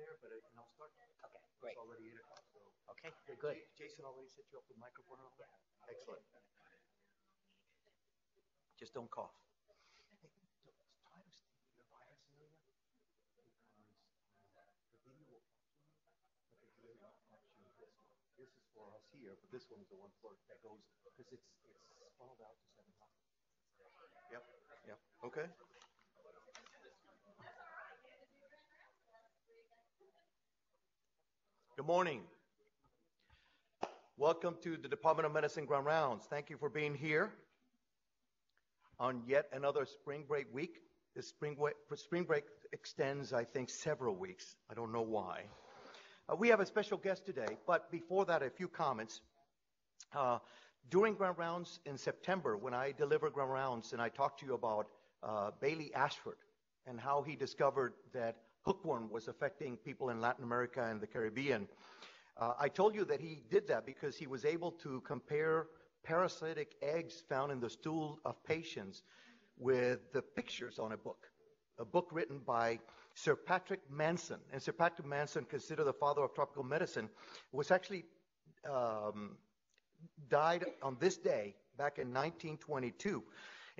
there, but, uh, and I'll start. Okay, great. It's already eight o'clock, so. Okay, good. Jason already set you up with microphone all that? Excellent. Just don't cough. Hey, so try to stay in the virus area because, the video will capture you, but the video will capture this is for us here, but this one is the one for, that goes, because it's, it's funneled out to seven. Yep, yep, okay. Good morning. Welcome to the Department of Medicine Grand Rounds. Thank you for being here on yet another spring break week. This spring, wa- spring break extends, I think, several weeks. I don't know why. Uh, we have a special guest today, but before that, a few comments. Uh, during Grand Rounds in September, when I delivered Grand Rounds and I talked to you about uh, Bailey Ashford and how he discovered that hookworm was affecting people in Latin America and the Caribbean, uh, I told you that he did that because he was able to compare parasitic eggs found in the stool of patients with the pictures on a book, a book written by Sir Patrick Manson. And Sir Patrick Manson, considered the father of tropical medicine, was actually um, died on this day back in 1922.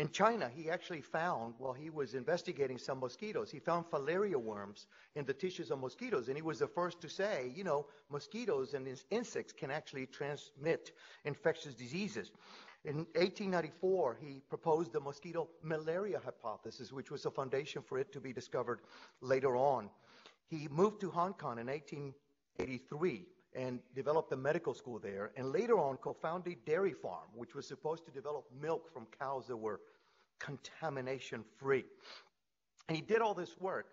In China, he actually found, while he was investigating some mosquitoes, he found filaria worms in the tissues of mosquitoes. And he was the first to say, you know, mosquitoes and ins- insects can actually transmit infectious diseases. In 1894, he proposed the mosquito malaria hypothesis, which was the foundation for it to be discovered later on. He moved to Hong Kong in 1883 and developed a medical school there, and later on co-founded Dairy Farm, which was supposed to develop milk from cows that were contamination free. And he did all this work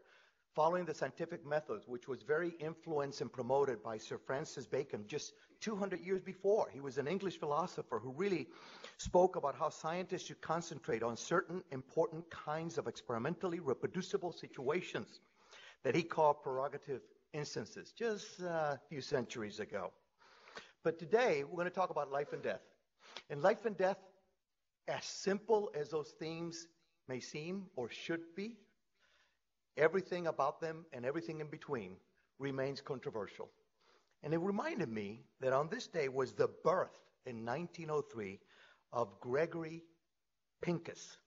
following the scientific methods, which was very influenced and promoted by Sir Francis Bacon just 200 years before. He was an English philosopher who really spoke about how scientists should concentrate on certain important kinds of experimentally reproducible situations that he called prerogative instances, just a few centuries ago. But today, we're going to talk about life and death. And life and death, as simple as those themes may seem or should be, everything about them and everything in between remains controversial. And it reminded me that on this day was the birth in 1903 of Gregory Pincus.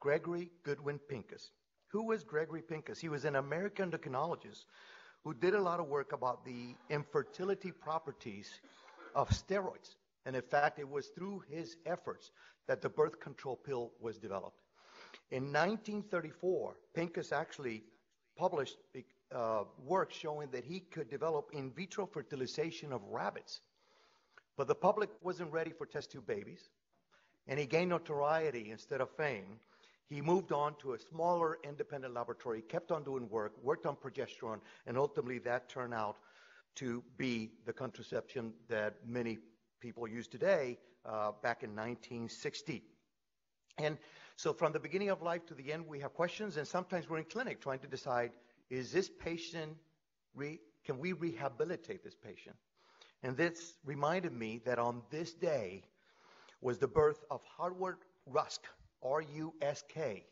Gregory Goodwin Pincus. Who was Gregory Pincus? He was an American endocrinologist who did a lot of work about the infertility properties of steroids. And in fact, it was through his efforts that the birth control pill was developed. In 1934, Pincus actually published uh, work showing that he could develop in vitro fertilization of rabbits. But the public wasn't ready for test tube babies, and he gained notoriety instead of fame. He moved on to a smaller independent laboratory, kept on doing work, worked on progesterone, and ultimately that turned out to be the contraception that many people use today uh, back in 1960. And so from the beginning of life to the end, we have questions, and sometimes we're in clinic trying to decide, is this patient, re- can we rehabilitate this patient? And this reminded me that on this day was the birth of Howard Rusk, R-U-S-K,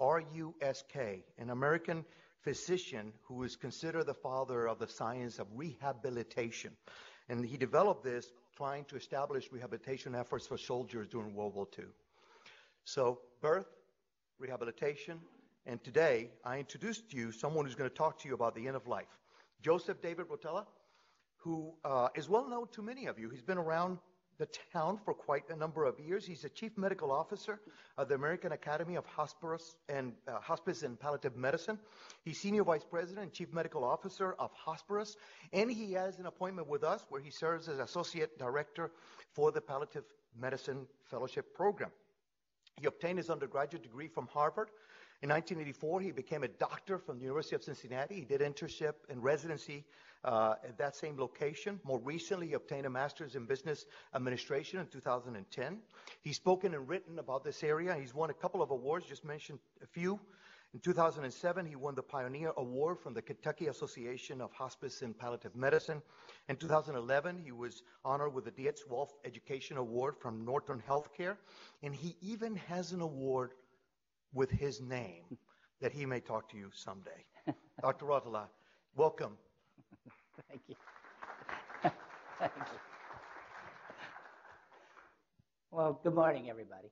R-U-S-K, an American physician who is considered the father of the science of rehabilitation. And he developed this trying to establish rehabilitation efforts for soldiers during World War II. So, birth, rehabilitation, and today I introduced to you someone who's going to talk to you about the end of life. Joseph David Rotella, who uh, is well known to many of you. He's been around the town for quite a number of years. He's the chief medical officer of the American Academy of Hospice and uh, Hospice and Palliative Medicine. He's senior vice president and chief medical officer of Hospice, and he has an appointment with us where he serves as associate director for the Palliative Medicine Fellowship Program. He obtained his undergraduate degree from Harvard. In 1984, he became a doctor from the University of Cincinnati. He did internship and residency uh, at that same location. More recently, he obtained a master's in business administration in 2010. He's spoken and written about this area. He's won a couple of awards, just mentioned a few. In 2007, he won the Pioneer Award from the Kentucky Association of Hospice and Palliative Medicine. In 2011, he was honored with the Dietz Wolf Education Award from Norton Healthcare. And he even has an award with his name that he may talk to you someday. Dr. Rotella, Welcome. Thank you. Thank you. Well, good morning, everybody.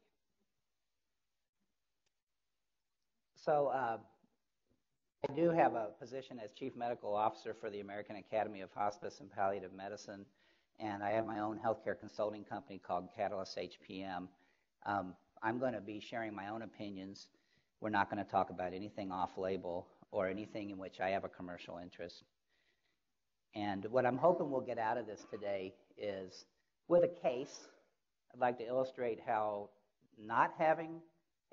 So, uh, I do have a position as Chief Medical Officer for the American Academy of Hospice and Palliative Medicine, and I have my own healthcare consulting company called CatalystHPM. Um, I'm going to be sharing my own opinions. We're not going to talk about anything off label or anything in which I have a commercial interest. And what I'm hoping we'll get out of this today is with a case, I'd like to illustrate how not having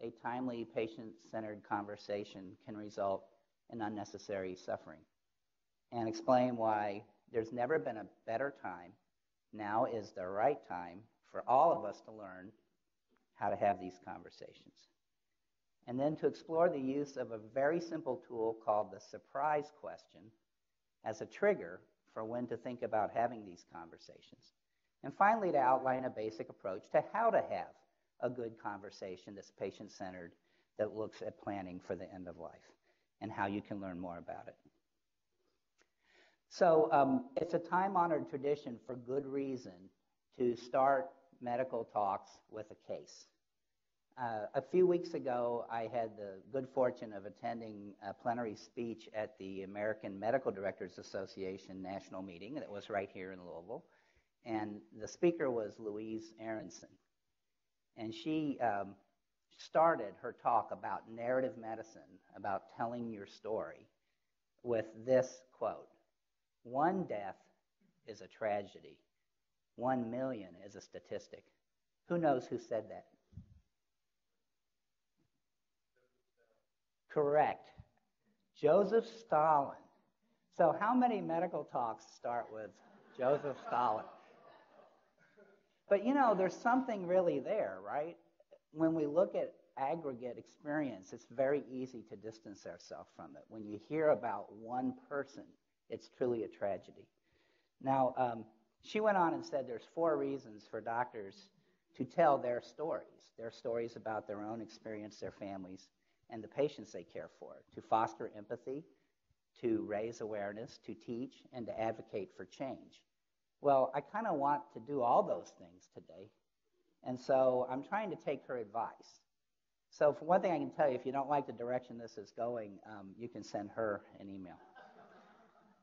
a timely patient centered conversation can result in unnecessary suffering. And explain why there's never been a better time. Now is the right time for all of us to learn how to have these conversations. And then to explore the use of a very simple tool called the surprise question as a trigger for when to think about having these conversations. And finally, to outline a basic approach to how to have a good conversation that's patient centered that looks at planning for the end of life and how you can learn more about it. So um, it's a time honored tradition for good reason to start medical talks with a case. Uh, a few weeks ago, I had the good fortune of attending a plenary speech at the American Medical Directors Association national meeting that was right here in Louisville. And the speaker was Louise Aronson. And she um, started her talk about narrative medicine, about telling your story, with this quote One death is a tragedy, one million is a statistic. Who knows who said that? Correct. Joseph Stalin. So, how many medical talks start with Joseph Stalin? But you know, there's something really there, right? when we look at aggregate experience, it's very easy to distance ourselves from it. When you hear about one person, it's truly a tragedy. Now, um, she went on and said there's four reasons for doctors to tell their stories, their stories about their own experience, their families, and the patients they care for, to foster empathy, to raise awareness, to teach, and to advocate for change. Well, I kind of want to do all those things today and so I'm trying to take her advice. So, for one thing, I can tell you if you don't like the direction this is going, um, you can send her an email.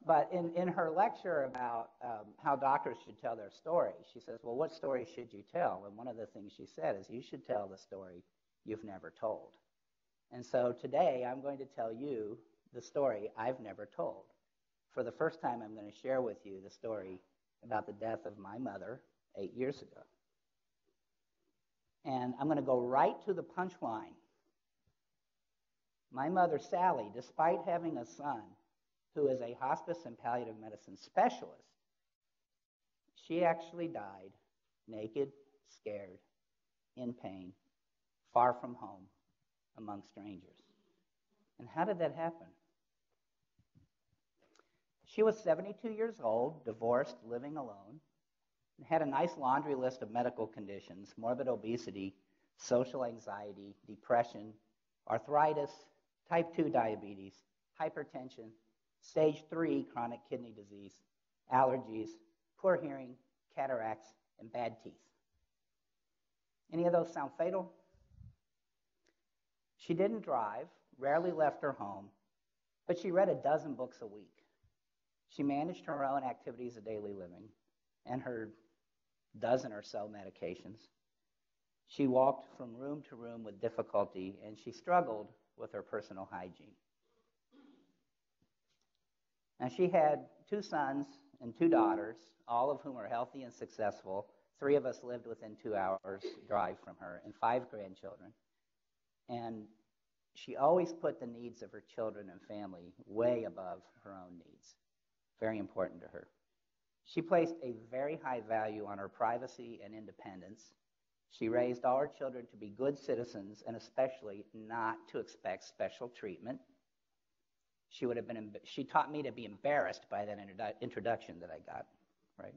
But in, in her lecture about um, how doctors should tell their story, she says, Well, what story should you tell? And one of the things she said is, You should tell the story you've never told. And so today, I'm going to tell you the story I've never told. For the first time, I'm going to share with you the story about the death of my mother eight years ago. And I'm going to go right to the punchline. My mother, Sally, despite having a son who is a hospice and palliative medicine specialist, she actually died naked, scared, in pain, far from home, among strangers. And how did that happen? She was 72 years old, divorced, living alone had a nice laundry list of medical conditions morbid obesity, social anxiety, depression, arthritis, type 2 diabetes, hypertension, stage 3 chronic kidney disease, allergies, poor hearing, cataracts, and bad teeth. Any of those sound fatal? She didn't drive, rarely left her home, but she read a dozen books a week. She managed her own activities of daily living and her dozen or so medications. She walked from room to room with difficulty, and she struggled with her personal hygiene. And she had two sons and two daughters, all of whom are healthy and successful. Three of us lived within two hours drive from her, and five grandchildren. And she always put the needs of her children and family way above her own needs. Very important to her. She placed a very high value on her privacy and independence. She raised all her children to be good citizens and especially not to expect special treatment. She would have been she taught me to be embarrassed by that introduction that I got, right?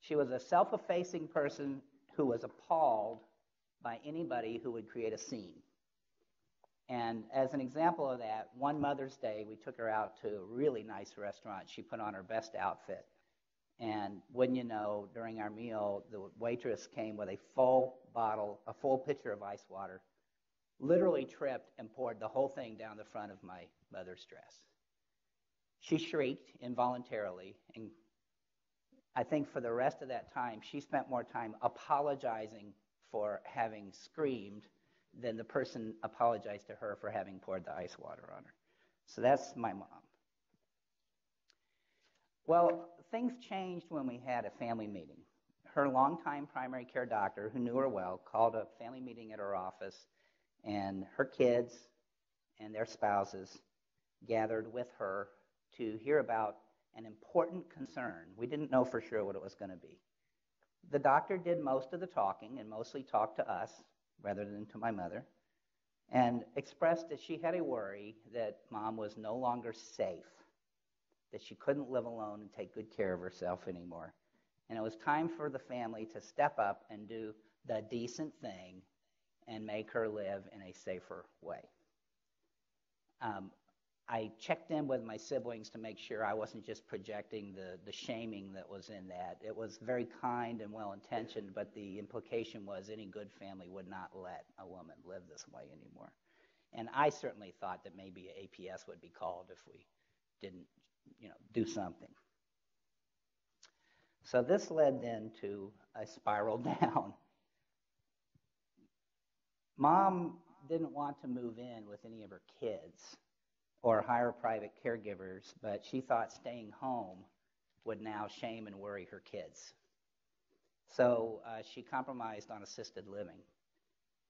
She was a self-effacing person who was appalled by anybody who would create a scene. And as an example of that, one Mother's Day, we took her out to a really nice restaurant. She put on her best outfit. And wouldn't you know, during our meal, the waitress came with a full bottle, a full pitcher of ice water, literally tripped and poured the whole thing down the front of my mother's dress. She shrieked involuntarily, and I think for the rest of that time, she spent more time apologizing for having screamed than the person apologized to her for having poured the ice water on her. So that's my mom. Well, things changed when we had a family meeting. Her longtime primary care doctor, who knew her well, called a family meeting at her office, and her kids and their spouses gathered with her to hear about an important concern. We didn't know for sure what it was going to be. The doctor did most of the talking and mostly talked to us rather than to my mother and expressed that she had a worry that mom was no longer safe, that she couldn't live alone and take good care of herself anymore. And it was time for the family to step up and do the decent thing and make her live in a safer way. Um, I checked in with my siblings to make sure I wasn't just projecting the, the shaming that was in that. It was very kind and well intentioned, but the implication was any good family would not let a woman live this way anymore. And I certainly thought that maybe APS would be called if we didn't, you know, do something. So this led then to a spiral down. Mom didn't want to move in with any of her kids or hire private caregivers, but she thought staying home would now shame and worry her kids. So uh, she compromised on assisted living.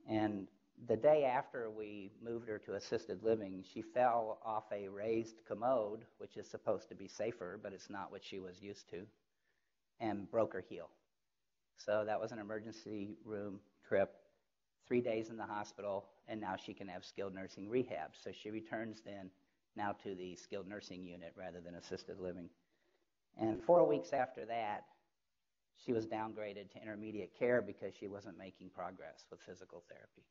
And the day after we moved her to assisted living, she fell off a raised commode, which is supposed to be safer, but it's not what she was used to, and broke her heel. So that was an emergency room trip, three days in the hospital, and now she can have skilled nursing rehab. So she returns then now to the skilled nursing unit rather than assisted living. And four weeks after that, she was downgraded to intermediate care because she wasn't making progress with physical therapy.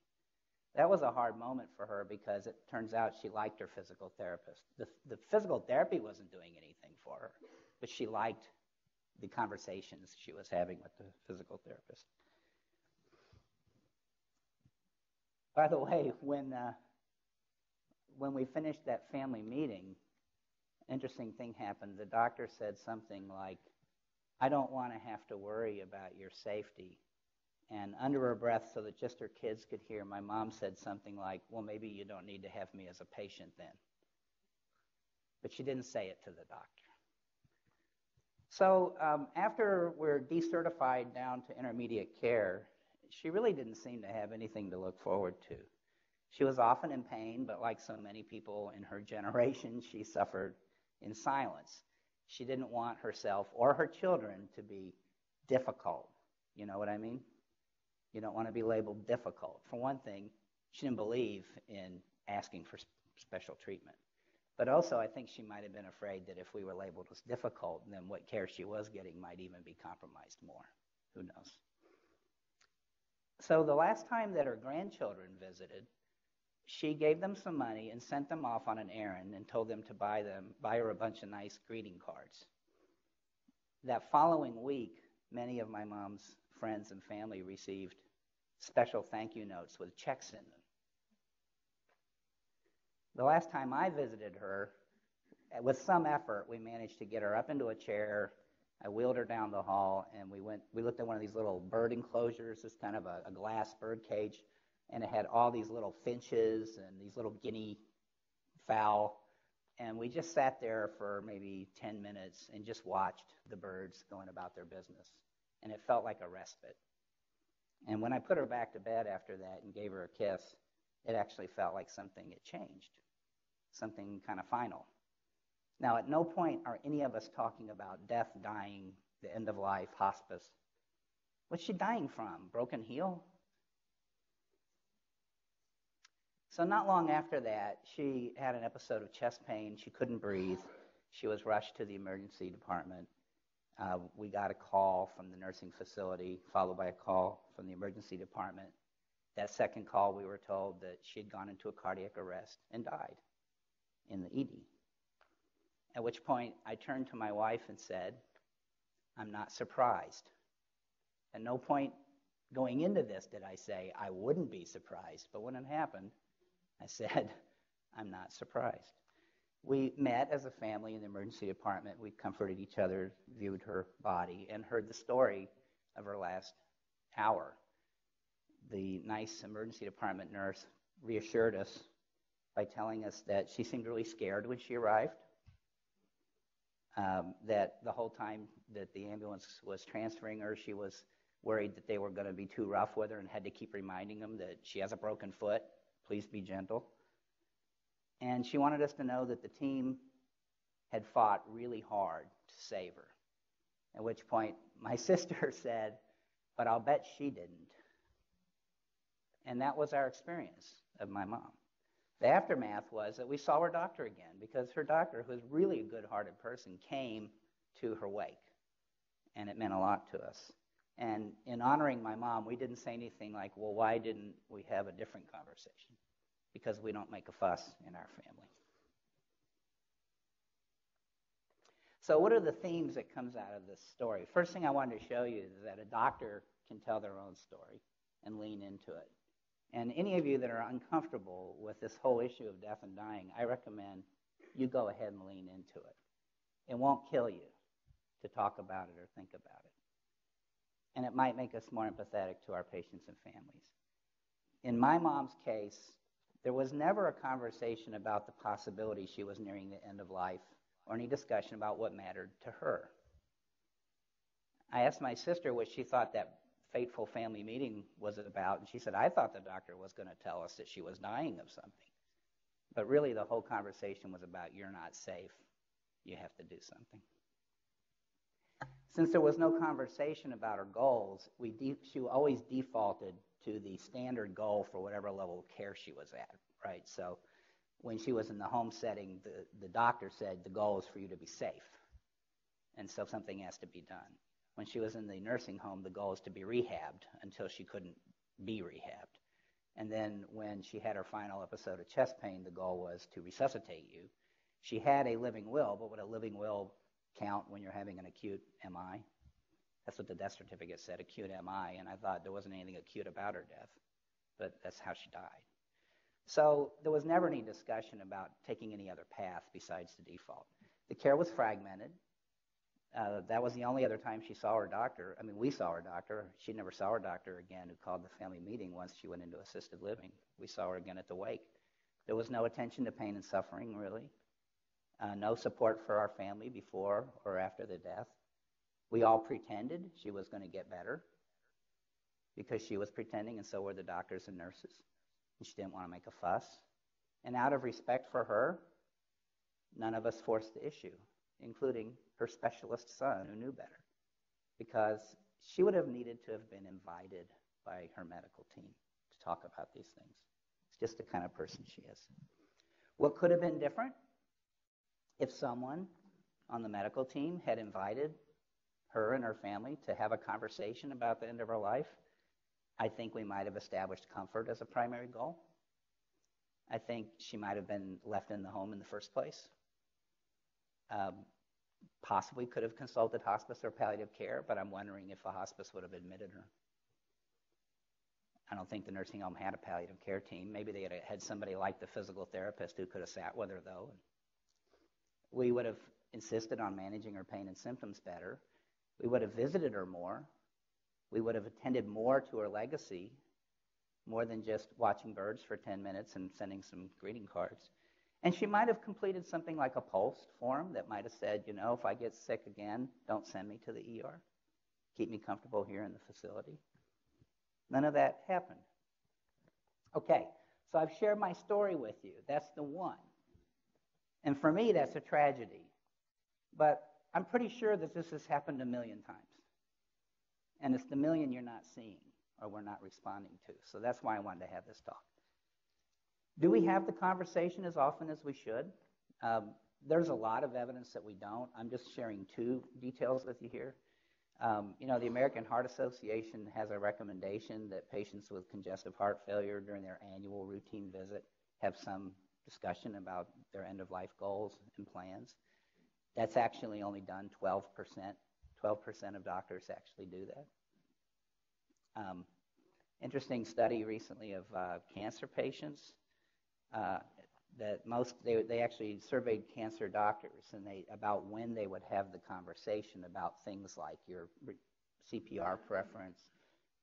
That was a hard moment for her because it turns out she liked her physical therapist. The, the physical therapy wasn't doing anything for her, but she liked the conversations she was having with the physical therapist. By the way, when uh, when we finished that family meeting, interesting thing happened. The doctor said something like, I don't want to have to worry about your safety. And under her breath, so that just her kids could hear, my mom said something like, Well, maybe you don't need to have me as a patient then. But she didn't say it to the doctor. So um, after we're decertified down to intermediate care, she really didn't seem to have anything to look forward to. She was often in pain, but like so many people in her generation, she suffered in silence. She didn't want herself or her children to be difficult. You know what I mean? You don't want to be labeled difficult. For one thing, she didn't believe in asking for special treatment. But also, I think she might have been afraid that if we were labeled as difficult, then what care she was getting might even be compromised more. Who knows? So, the last time that her grandchildren visited, she gave them some money and sent them off on an errand and told them to buy them buy her a bunch of nice greeting cards. That following week, many of my mom's friends and family received special thank you notes with checks in them. The last time I visited her, eh, with some effort, we managed to get her up into a chair. I wheeled her down the hall, and we went. We looked at one of these little bird enclosures, this kind of a, a glass bird cage and it had all these little finches and these little guinea fowl. And we just sat there for maybe 10 minutes and just watched the birds going about their business. And it felt like a respite. And when I put her back to bed after that and gave her a kiss, it actually felt like something had changed, something kind of final. Now, at no point are any of us talking about death, dying, the end of life, hospice. What's she dying from? Broken heel? So, not long after that, she had an episode of chest pain. She couldn't breathe. She was rushed to the emergency department. Uh, we got a call from the nursing facility, followed by a call from the emergency department That second call, we were told that she had gone into a cardiac arrest and died in the ED. At which point, I turned to my wife and said, I'm not surprised. At no point going into this did I say I wouldn't be surprised, but when it happened, I said, I'm not surprised. We met as a family in the emergency department. We comforted each other, viewed her body, and heard the story of her last hour. The nice emergency department nurse reassured us by telling us that she seemed really scared when she arrived, um, that the whole time that the ambulance was transferring her, she was worried that they were going to be too rough with her and had to keep reminding them that she has a broken foot. Please be gentle. And she wanted us to know that the team had fought really hard to save her. At which point, my sister said, But I'll bet she didn't. And that was our experience of my mom. The aftermath was that we saw her doctor again because her doctor, who was really a good hearted person, came to her wake. And it meant a lot to us. And in honoring my mom, we didn't say anything like, well, why didn't we have a different conversation? Because we don't make a fuss in our family. So, what are the themes that comes out of this story? First thing I wanted to show you is that a doctor can tell their own story and lean into it. And any of you that are uncomfortable with this whole issue of death and dying, I recommend you go ahead and lean into it. It won't kill you to talk about it or think about it. And it might make us more empathetic to our patients and families. In my mom's case, there was never a conversation about the possibility she was nearing the end of life or any discussion about what mattered to her. I asked my sister what she thought that fateful family meeting was about, and she said, I thought the doctor was going to tell us that she was dying of something. But really, the whole conversation was about, you're not safe. You have to do something. Since there was no conversation about her goals, we de- she always defaulted to the standard goal for whatever level of care she was at, right? So when she was in the home setting, the, the doctor said the goal is for you to be safe. And so something has to be done. When she was in the nursing home, the goal is to be rehabbed until she couldn't be rehabbed. And then when she had her final episode of chest pain, the goal was to resuscitate you. She had a living will, but what a living will count when you're having an acute MI? That's what the death certificate said, acute MI. And I thought there wasn't anything acute about her death, but that's how she died. So there was never any discussion about taking any other path besides the default. The care was fragmented. Uh, that was the only other time she saw her doctor. I mean, we saw her doctor. She never saw her doctor again, who called the family meeting once she went into assisted living. We saw her again at the wake. There was no attention to pain and suffering, really. Uh, no support for our family before or after the death. We all pretended she was going to get better because she was pretending, and so were the doctors and nurses. And she didn't want to make a fuss. And out of respect for her, none of us forced the issue, including her specialist son, who knew better, because she would have needed to have been invited by her medical team to talk about these things. It's just the kind of person she is. What could have been different? If someone on the medical team had invited her and her family to have a conversation about the end of her life, I think we might have established comfort as a primary goal. I think she might have been left in the home in the first place. Um, possibly could have consulted hospice or palliative care, but I'm wondering if a hospice would have admitted her. I don't think the nursing home had a palliative care team. Maybe they had had somebody like the physical therapist who could have sat with her, though. We would have insisted on managing her pain and symptoms better. We would have visited her more. We would have attended more to her legacy, more than just watching birds for 10 minutes and sending some greeting cards. And she might have completed something like a POST form that might have said, you know, if I get sick again, don't send me to the ER. Keep me comfortable here in the facility. None of that happened. Okay, so I've shared my story with you. That's the one. And for me, that's a tragedy. But I'm pretty sure that this has happened a million times. And it's the million you're not seeing or we're not responding to. So that's why I wanted to have this talk. Do we have the conversation as often as we should? Um, there's a lot of evidence that we don't. I'm just sharing two details with you here. Um, you know, the American Heart Association has a recommendation that patients with congestive heart failure during their annual routine visit have some discussion about their end of life goals and plans. That's actually only done 12%. 12% of doctors actually do that. Um, interesting study recently of uh, cancer patients. Uh, that most they, they actually surveyed cancer doctors and they about when they would have the conversation about things like your CPR preference,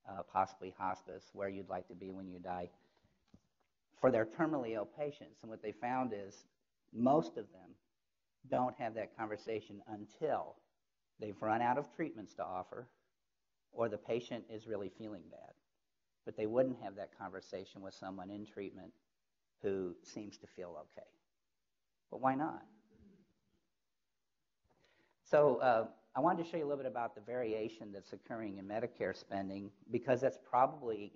uh, possibly hospice, where you'd like to be when you die, for their terminally ill patients. And what they found is most of them don't have that conversation until they've run out of treatments to offer or the patient is really feeling bad. But they wouldn't have that conversation with someone in treatment who seems to feel okay. But why not? So uh, I wanted to show you a little bit about the variation that's occurring in Medicare spending because that's probably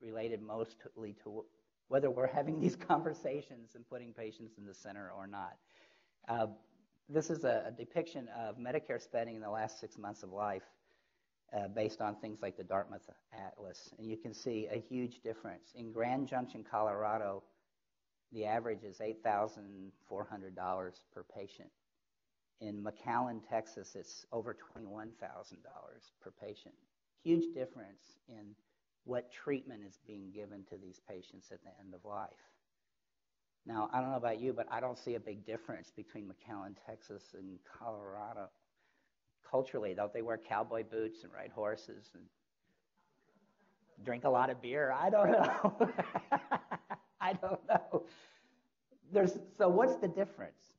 related mostly to whether we're having these conversations and putting patients in the center or not. Uh, this is a, a, depiction of Medicare spending in the last six months of life uh, based on things like the Dartmouth Atlas. And you can see a huge difference. In Grand Junction, Colorado, the average is $8,400 per patient. In McAllen, Texas, it's over $21,000 per patient. Huge difference in what treatment is being given to these patients at the end of life. Now, I don't know about you, but I don't see a big difference between McAllen, Texas, and Colorado. Culturally, don't they wear cowboy boots and ride horses and drink a lot of beer? I don't know. I don't know. There's, so what's the difference?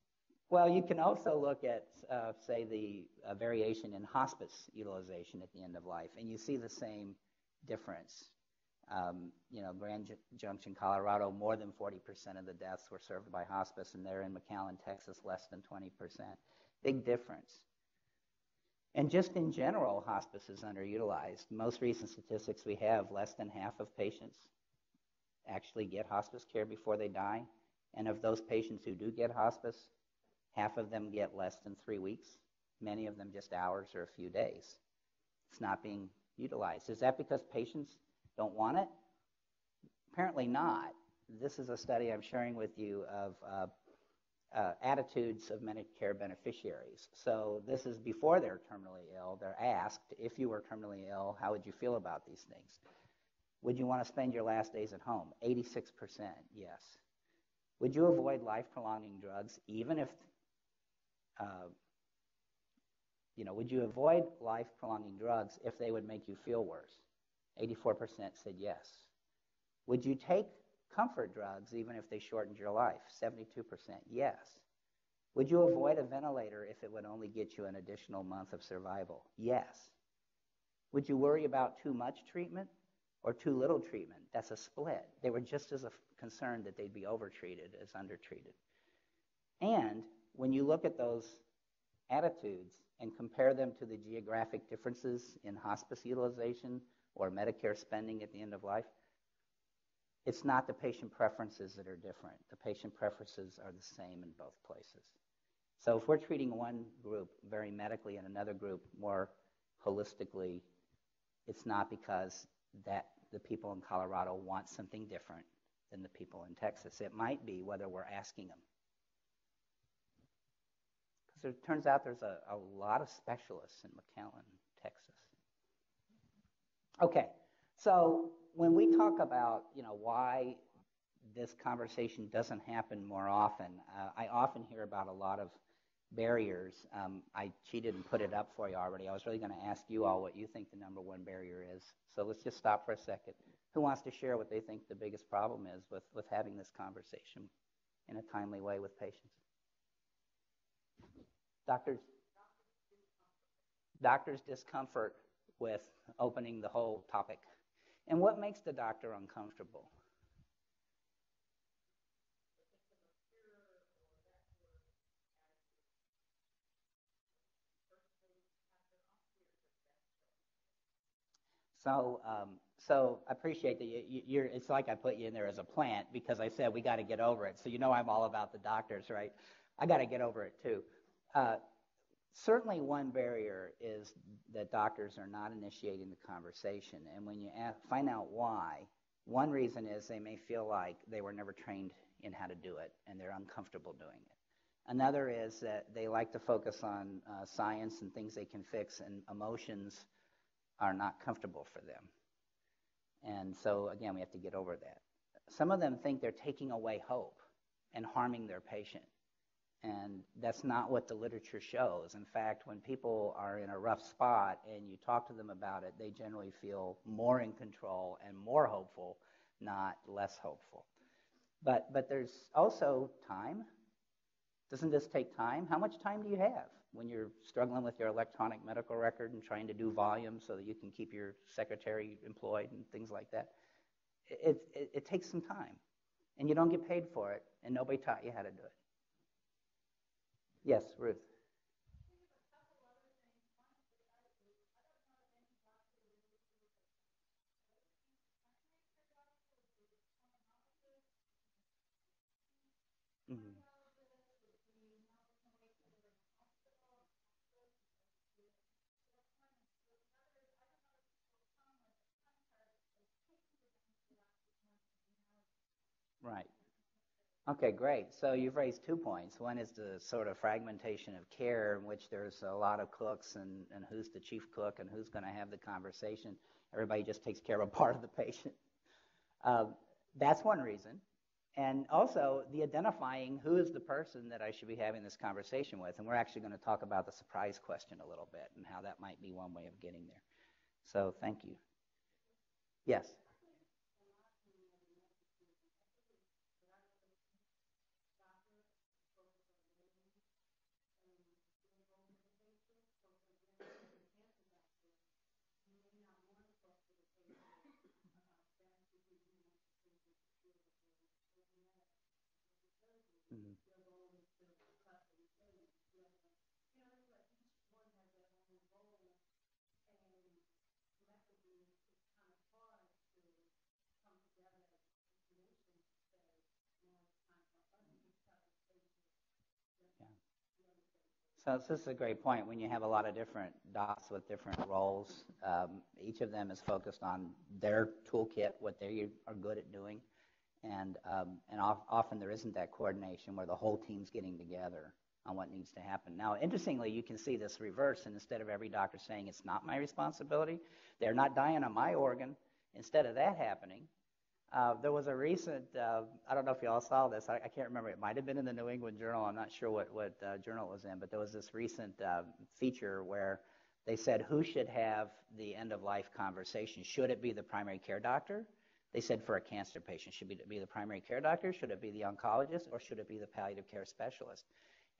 Well, you can also look at, uh, say, the uh, variation in hospice utilization at the end of life, and you see the same difference. Um, you know, Grand Junction, Colorado, more than 40% of the deaths were served by hospice, and there in McAllen, Texas, less than 20%. Big difference. And just in general, hospice is underutilized. Most recent statistics we have, less than half of patients actually get hospice care before they die. And of those patients who do get hospice, half of them get less than three weeks, many of them just hours or a few days. It's not being utilized. Is that because patients don't want it? Apparently not. This is a study I'm sharing with you of uh, uh, attitudes of Medicare beneficiaries. So this is before they're terminally ill. They're asked, if you were terminally ill, how would you feel about these things? Would you want to spend your last days at home? 86% yes. Would you avoid life prolonging drugs even if, uh, you know, would you avoid life prolonging drugs if they would make you feel worse? 84% said yes. Would you take comfort drugs even if they shortened your life? 72% yes. Would you avoid a ventilator if it would only get you an additional month of survival? Yes. Would you worry about too much treatment or too little treatment? That's a split. They were just as concerned that they'd be overtreated as undertreated. And when you look at those attitudes and compare them to the geographic differences in hospice utilization or Medicare spending at the end of life, it's not the patient preferences that are different. The patient preferences are the same in both places. So if we're treating one group very medically and another group more holistically, it's not because that the people in Colorado want something different than the people in Texas. It might be whether we're asking them. It turns out there's a, a lot of specialists in McAllen, Texas. Okay, so when we talk about, you know, why this conversation doesn't happen more often, uh, I often hear about a lot of barriers. Um, I cheated and put it up for you already. I was really going to ask you all what you think the number one barrier is. So let's just stop for a second. Who wants to share what they think the biggest problem is with, with having this conversation in a timely way with patients? Doctors? Doctors' discomfort with opening the whole topic. And what makes the doctor uncomfortable? So, um, so I appreciate that you, are It's like I put you in there as a plant because I said we got to get over it. So you know I'm all about the doctors, right? I got to get over it too. Uh, certainly one barrier is that doctors are not initiating the conversation. And when you ask, find out why, one reason is they may feel like they were never trained in how to do it and they're uncomfortable doing it. Another is that they like to focus on uh, science and things they can fix, and emotions are not comfortable for them. And so, again, we have to get over that. Some of them think they're taking away hope and harming their patient. And that's not what the literature shows. In fact, when people are in a rough spot and you talk to them about it, they generally feel more in control and more hopeful, not less hopeful. But, but there's also time. Doesn't this take time? How much time do you have when you're struggling with your electronic medical record and trying to do volume so that you can keep your secretary employed and things like that? It, it, it takes some time. And you don't get paid for it, and nobody taught you how to do it. Yes, Ruth. Mm-hmm. Right. Okay, great. So you've raised two points. One is the sort of fragmentation of care in which there's a lot of cooks and, and who's the chief cook and who's going to have the conversation. Everybody just takes care of a part of the patient. Um, that's one reason. And also the identifying who is the person that I should be having this conversation with. And we're actually going to talk about the surprise question a little bit and how that might be one way of getting there. So thank you. Yes. So this is a great point. When you have a lot of different docs with different roles, um, each of them is focused on their toolkit, what they are good at doing, and um, and often there isn't that coordination where the whole team's getting together on what needs to happen. Now, interestingly, you can see this reverse, and instead of every doctor saying it's not my responsibility, they're not dying on my organ. Instead of that happening, uh, there was a recent, uh, I don't know if you all saw this, I, I, can't remember, it might have been in the New England Journal, I'm not sure what, what uh, journal it was in, but there was this recent uh, feature where they said who should have the end of life conversation. Should it be the primary care doctor? They said for a cancer patient, should it be the primary care doctor, should it be the oncologist, or should it be the palliative care specialist?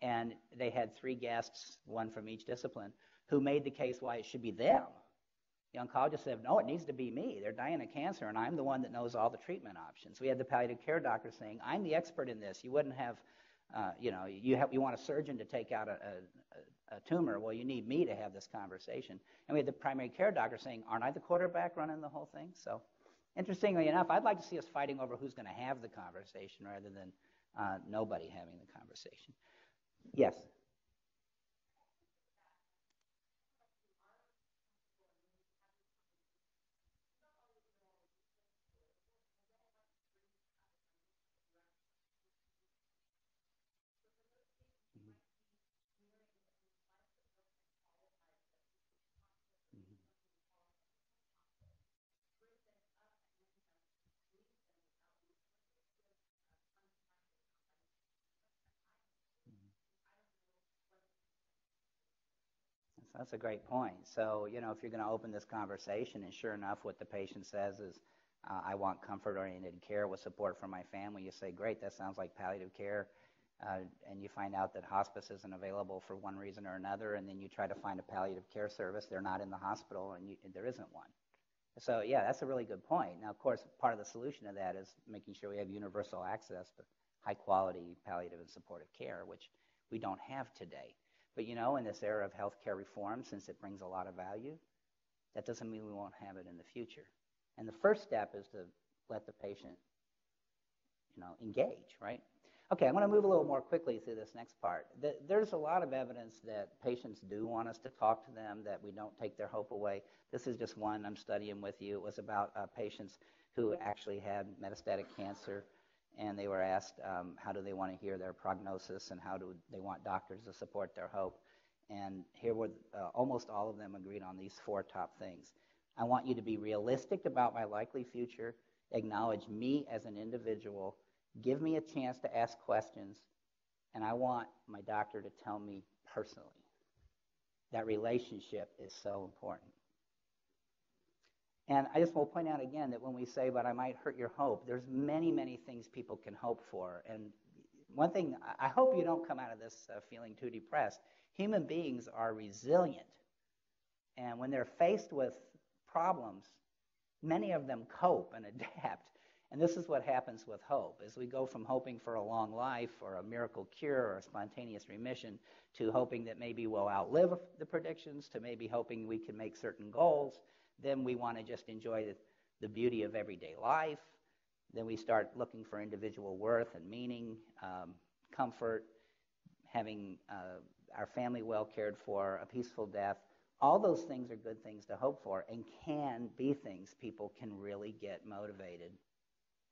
And they had three guests, one from each discipline, who made the case why it should be them. The oncologist said, no, it needs to be me. They're dying of cancer, and I'm the one that knows all the treatment options. We had the palliative care doctor saying, I'm the expert in this. You wouldn't have, uh, you know, you, have, you want a surgeon to take out a, a, a tumor. Well, you need me to have this conversation. And we had the primary care doctor saying, aren't I the quarterback running the whole thing? So, interestingly enough, I'd like to see us fighting over who's going to have the conversation rather than uh, nobody having the conversation. Yes. That's a great point. So, you know, if you're going to open this conversation, and sure enough, what the patient says is, uh, I want comfort oriented care with support from my family, you say, great, that sounds like palliative care. Uh, and you find out that hospice isn't available for one reason or another, and then you try to find a palliative care service. They're not in the hospital, and, you, and there isn't one. So, yeah, that's a really good point. Now, of course, part of the solution to that is making sure we have universal access to high quality palliative and supportive care, which we don't have today. But you know, in this era of healthcare reform, since it brings a lot of value, that doesn't mean we won't have it in the future. And the first step is to let the patient, you know, engage, right? Okay, I'm going to move a little more quickly through this next part. There's a lot of evidence that patients do want us to talk to them, that we don't take their hope away. This is just one I'm studying with you. It was about uh, patients who actually had metastatic cancer, and they were asked um, how do they want to hear their prognosis and how do they want doctors to support their hope. And here were uh, almost all of them agreed on these four top things. I want you to be realistic about my likely future, acknowledge me as an individual Give me a chance to ask questions, and I want my doctor to tell me personally. That relationship is so important. And I just will point out again that when we say, but I might hurt your hope, there's many, many things people can hope for. And one thing, I hope you don't come out of this uh, feeling too depressed. Human beings are resilient. And when they're faced with problems, many of them cope and adapt. And this is what happens with hope. As we go from hoping for a long life or a miracle cure or a spontaneous remission to hoping that maybe we'll outlive the predictions to maybe hoping we can make certain goals, then we want to just enjoy the, the beauty of everyday life. Then we start looking for individual worth and meaning, um, comfort, having uh, our family well cared for, a peaceful death. All those things are good things to hope for and can be things people can really get motivated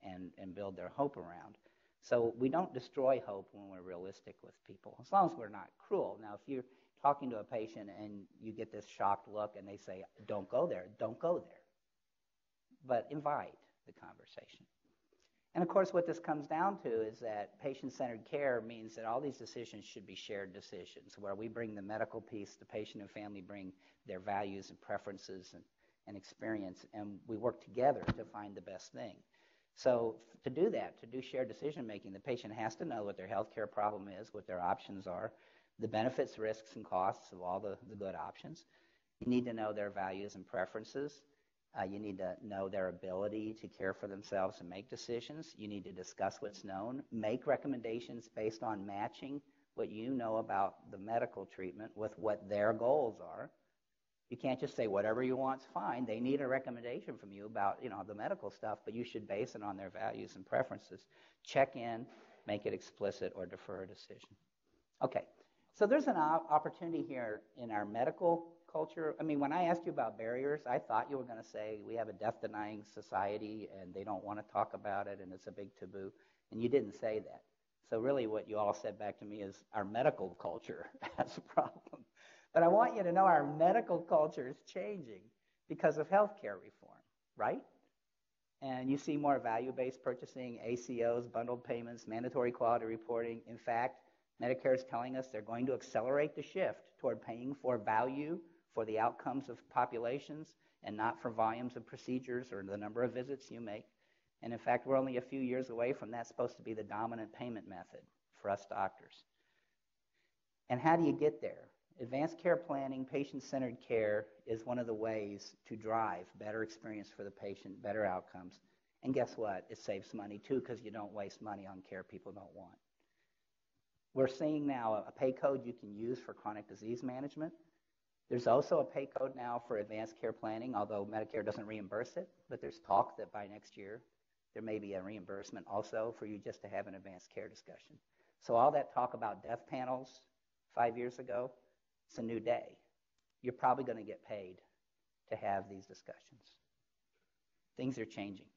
and, and build their hope around. So we don't destroy hope when we're realistic with people, as long as we're not cruel. Now, if you're talking to a patient and you get this shocked look and they say, don't go there, don't go there. But invite the conversation. And of course, what this comes down to is that patient centered care means that all these decisions should be shared decisions, where we bring the medical piece, the patient and family bring their values and preferences and, and experience, and we work together to find the best thing. So to do that, to do shared decision making, the patient has to know what their health care problem is, what their options are, the benefits, risks, and costs of all the, the good options. You need to know their values and preferences. Uh, you need to know their ability to care for themselves and make decisions. You need to discuss what's known, make recommendations based on matching what you know about the medical treatment with what their goals are. You can't just say whatever you want's fine. They need a recommendation from you about, you know, the medical stuff, but you should base it on their values and preferences. Check in, make it explicit, or defer a decision. Okay, so there's an opportunity here in our medical culture. I mean, when I asked you about barriers, I thought you were going to say we have a death-denying society and they don't want to talk about it and it's a big taboo, and you didn't say that. So really, what you all said back to me is our medical culture has a problem. But I want you to know our medical culture is changing because of healthcare reform, right? And you see more value based purchasing, ACOs, bundled payments, mandatory quality reporting. In fact, Medicare is telling us they're going to accelerate the shift toward paying for value for the outcomes of populations and not for volumes of procedures or the number of visits you make. And in fact, we're only a few years away from that supposed to be the dominant payment method for us doctors. And how do you get there? Advanced care planning, patient centered care is one of the ways to drive better experience for the patient, better outcomes. And guess what? It saves money too because you don't waste money on care people don't want. We're seeing now a pay code you can use for chronic disease management. There's also a pay code now for advanced care planning, although Medicare doesn't reimburse it, but there's talk that by next year there may be a reimbursement also for you just to have an advanced care discussion. So all that talk about death panels five years ago, it's a new day. You're probably going to get paid to have these discussions. Things are changing.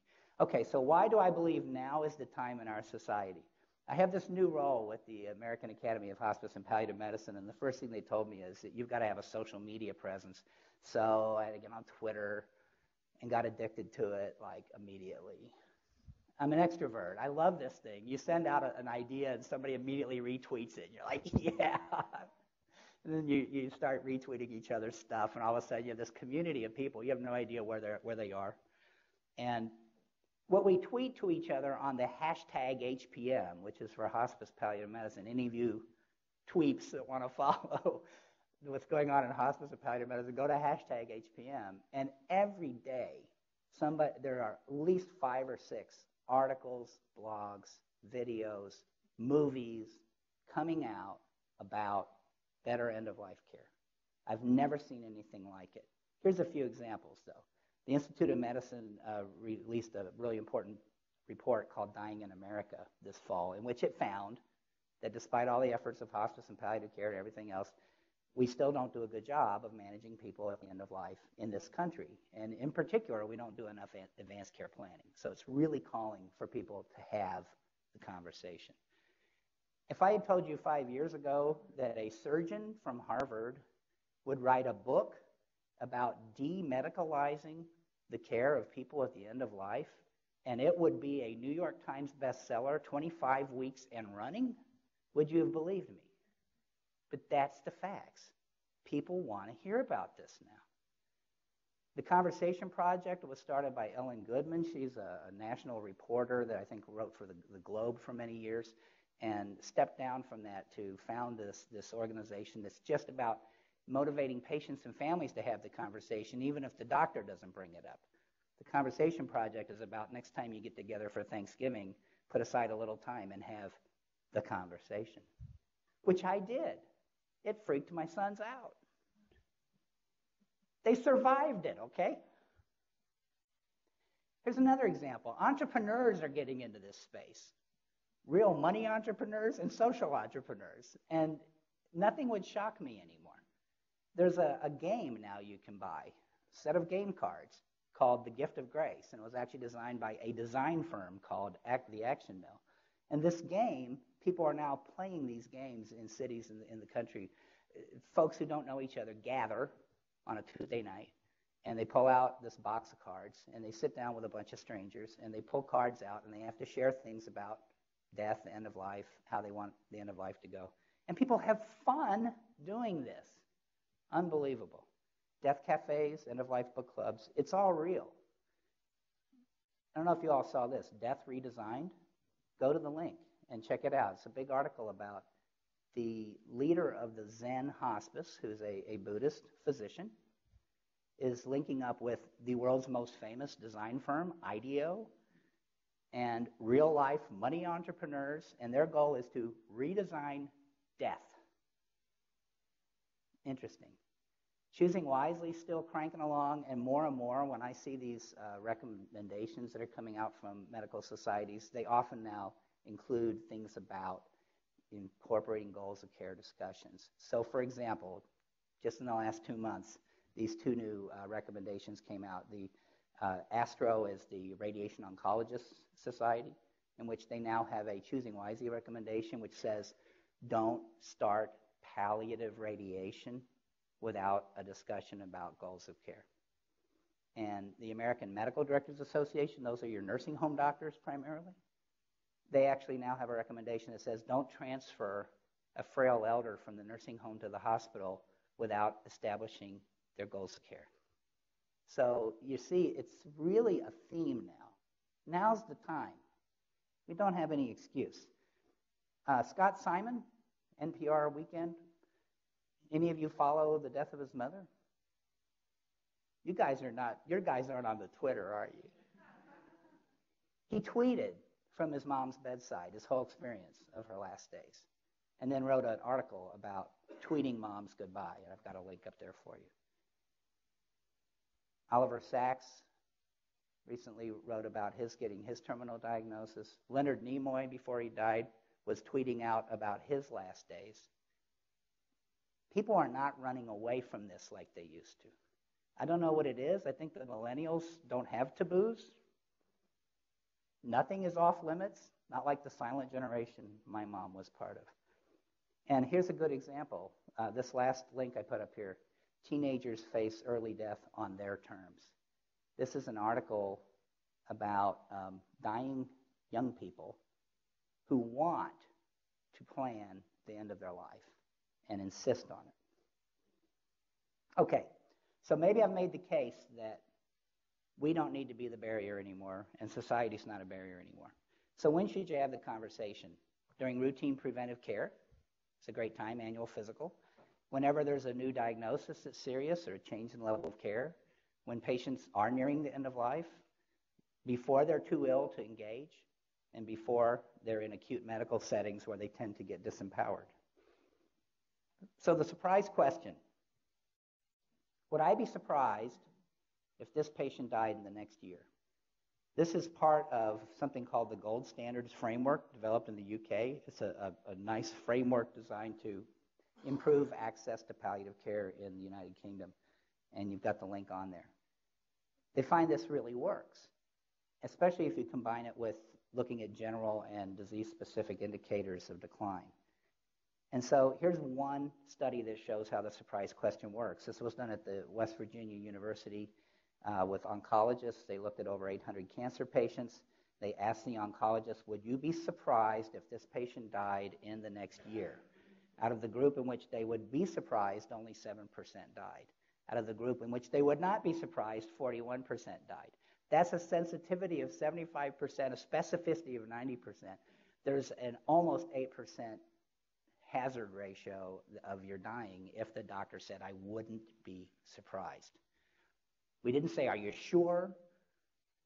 Okay, so why do I believe now is the time in our society? I have this new role with the American Academy of Hospice and Palliative Medicine, and the first thing they told me is that you've got to have a social media presence. So I had to get on Twitter and got addicted to it like immediately. I'm an extrovert. I love this thing. You send out a, an idea and somebody immediately retweets it. And you're like, yeah, and then you, you start retweeting each other's stuff, and all of a sudden you have this community of people. You have no idea where, they're, where they are. And what we tweet to each other on the hashtag HPM, which is for hospice palliative medicine, any of you tweets that want to follow what's going on in hospice and palliative medicine, go to hashtag HPM. And every day, somebody, there are at least five or six articles, blogs, videos, movies coming out about better end of life care. I've never seen anything like it. Here's a few examples, though. The Institute of Medicine uh, released a really important report called Dying in America this fall, in which it found that despite all the efforts of hospice and palliative care and everything else, we still don't do a good job of managing people at the end of life in this country. And in particular, we don't do enough advanced care planning. So it's really calling for people to have the conversation. If I had told you five years ago that a surgeon from Harvard would write a book about demedicalizing the care of people at the end of life, and it would be a New York Times bestseller 25 weeks and running, would you have believed me? But that's the facts. People want to hear about this now. The Conversation Project was started by Ellen Goodman. She's a, a national reporter that I think wrote for the, the, Globe for many years and stepped down from that to found this, this organization that's just about motivating patients and families to have the conversation, even if the doctor doesn't bring it up. The Conversation Project is about next time you get together for Thanksgiving, put aside a little time and have the conversation, which I did. It freaked my sons out. They survived it, okay? Here's another example. Entrepreneurs are getting into this space. Real money entrepreneurs and social entrepreneurs. And nothing would shock me anymore. There's a, a game now you can buy, set of game cards called The Gift of Grace. And it was actually designed by a design firm called Act, The Action Mill. And this game, people are now playing these games in cities in the, in the country. Folks who don't know each other gather on a Tuesday night, and they pull out this box of cards, and they sit down with a bunch of strangers, and they pull cards out, and they have to share things about death, the end of life, how they want the end of life to go. And people have fun doing this. Unbelievable. Death cafes, end of life book clubs, it's all real. I don't know if you all saw this Death Redesigned. Go to the link and check it out. It's a big article about the leader of the Zen Hospice, who's a, a Buddhist physician, is linking up with the world's most famous design firm, IDEO, and real life money entrepreneurs, and their goal is to redesign death. Interesting. Choosing wisely still cranking along, and more and more when I see these uh, recommendations that are coming out from medical societies, they often now include things about incorporating goals of care discussions. So, for example, just in the last two months, these two new uh, recommendations came out. The uh, ASTRO is the Radiation Oncologists Society, in which they now have a choosing wisely recommendation, which says don't start palliative radiation without a discussion about goals of care. And the American Medical Directors Association, those are your nursing home doctors primarily, they actually now have a recommendation that says don't transfer a frail elder from the nursing home to the hospital without establishing their goals of care. So you see, it's really a theme now. Now's the time. We don't have any excuse. Uh, Scott Simon, NPR Weekend. Any of you follow the death of his mother? You guys are not, your guys aren't on the Twitter, are you? He tweeted from his mom's bedside, his whole experience of her last days, and then wrote an article about tweeting mom's goodbye. And I've got a link up there for you. Oliver Sacks recently wrote about his getting his terminal diagnosis. Leonard Nimoy, before he died, was tweeting out about his last days. People are not running away from this like they used to. I don't know what it is. I think the millennials don't have taboos. Nothing is off limits, not like the silent generation my mom was part of. And here's a good example. Uh, this last link I put up here teenagers face early death on their terms. This is an article about um, dying young people who want to plan the end of their life and insist on it. Okay, so maybe I've made the case that we don't need to be the barrier anymore, and society's not a barrier anymore. So when should you have the conversation? During routine preventive care. It's a great time, annual physical. Whenever there's a new diagnosis that's serious or a change in level of care. When patients are nearing the end of life. Before they're too ill to engage. And before they're in acute medical settings where they tend to get disempowered. So the surprise question. Would I be surprised if this patient died in the next year. This is part of something called the Gold Standards Framework developed in the UK. It's a, a, a nice framework designed to improve access to palliative care in the United Kingdom. And you've got the link on there. They find this really works, especially if you combine it with looking at general and disease specific indicators of decline. And so here's one study that shows how the surprise question works. This was done at the West Virginia University uh, with oncologists. They looked at over 800 cancer patients. They asked the oncologist, Would you be surprised if this patient died in the next year? Out of the group in which they would be surprised, only 7% died. Out of the group in which they would not be surprised, 41% died. That's a sensitivity of 75%, a specificity of 90%. There's an almost 8% hazard ratio of your dying if the doctor said, I wouldn't be surprised. We didn't say, Are you sure?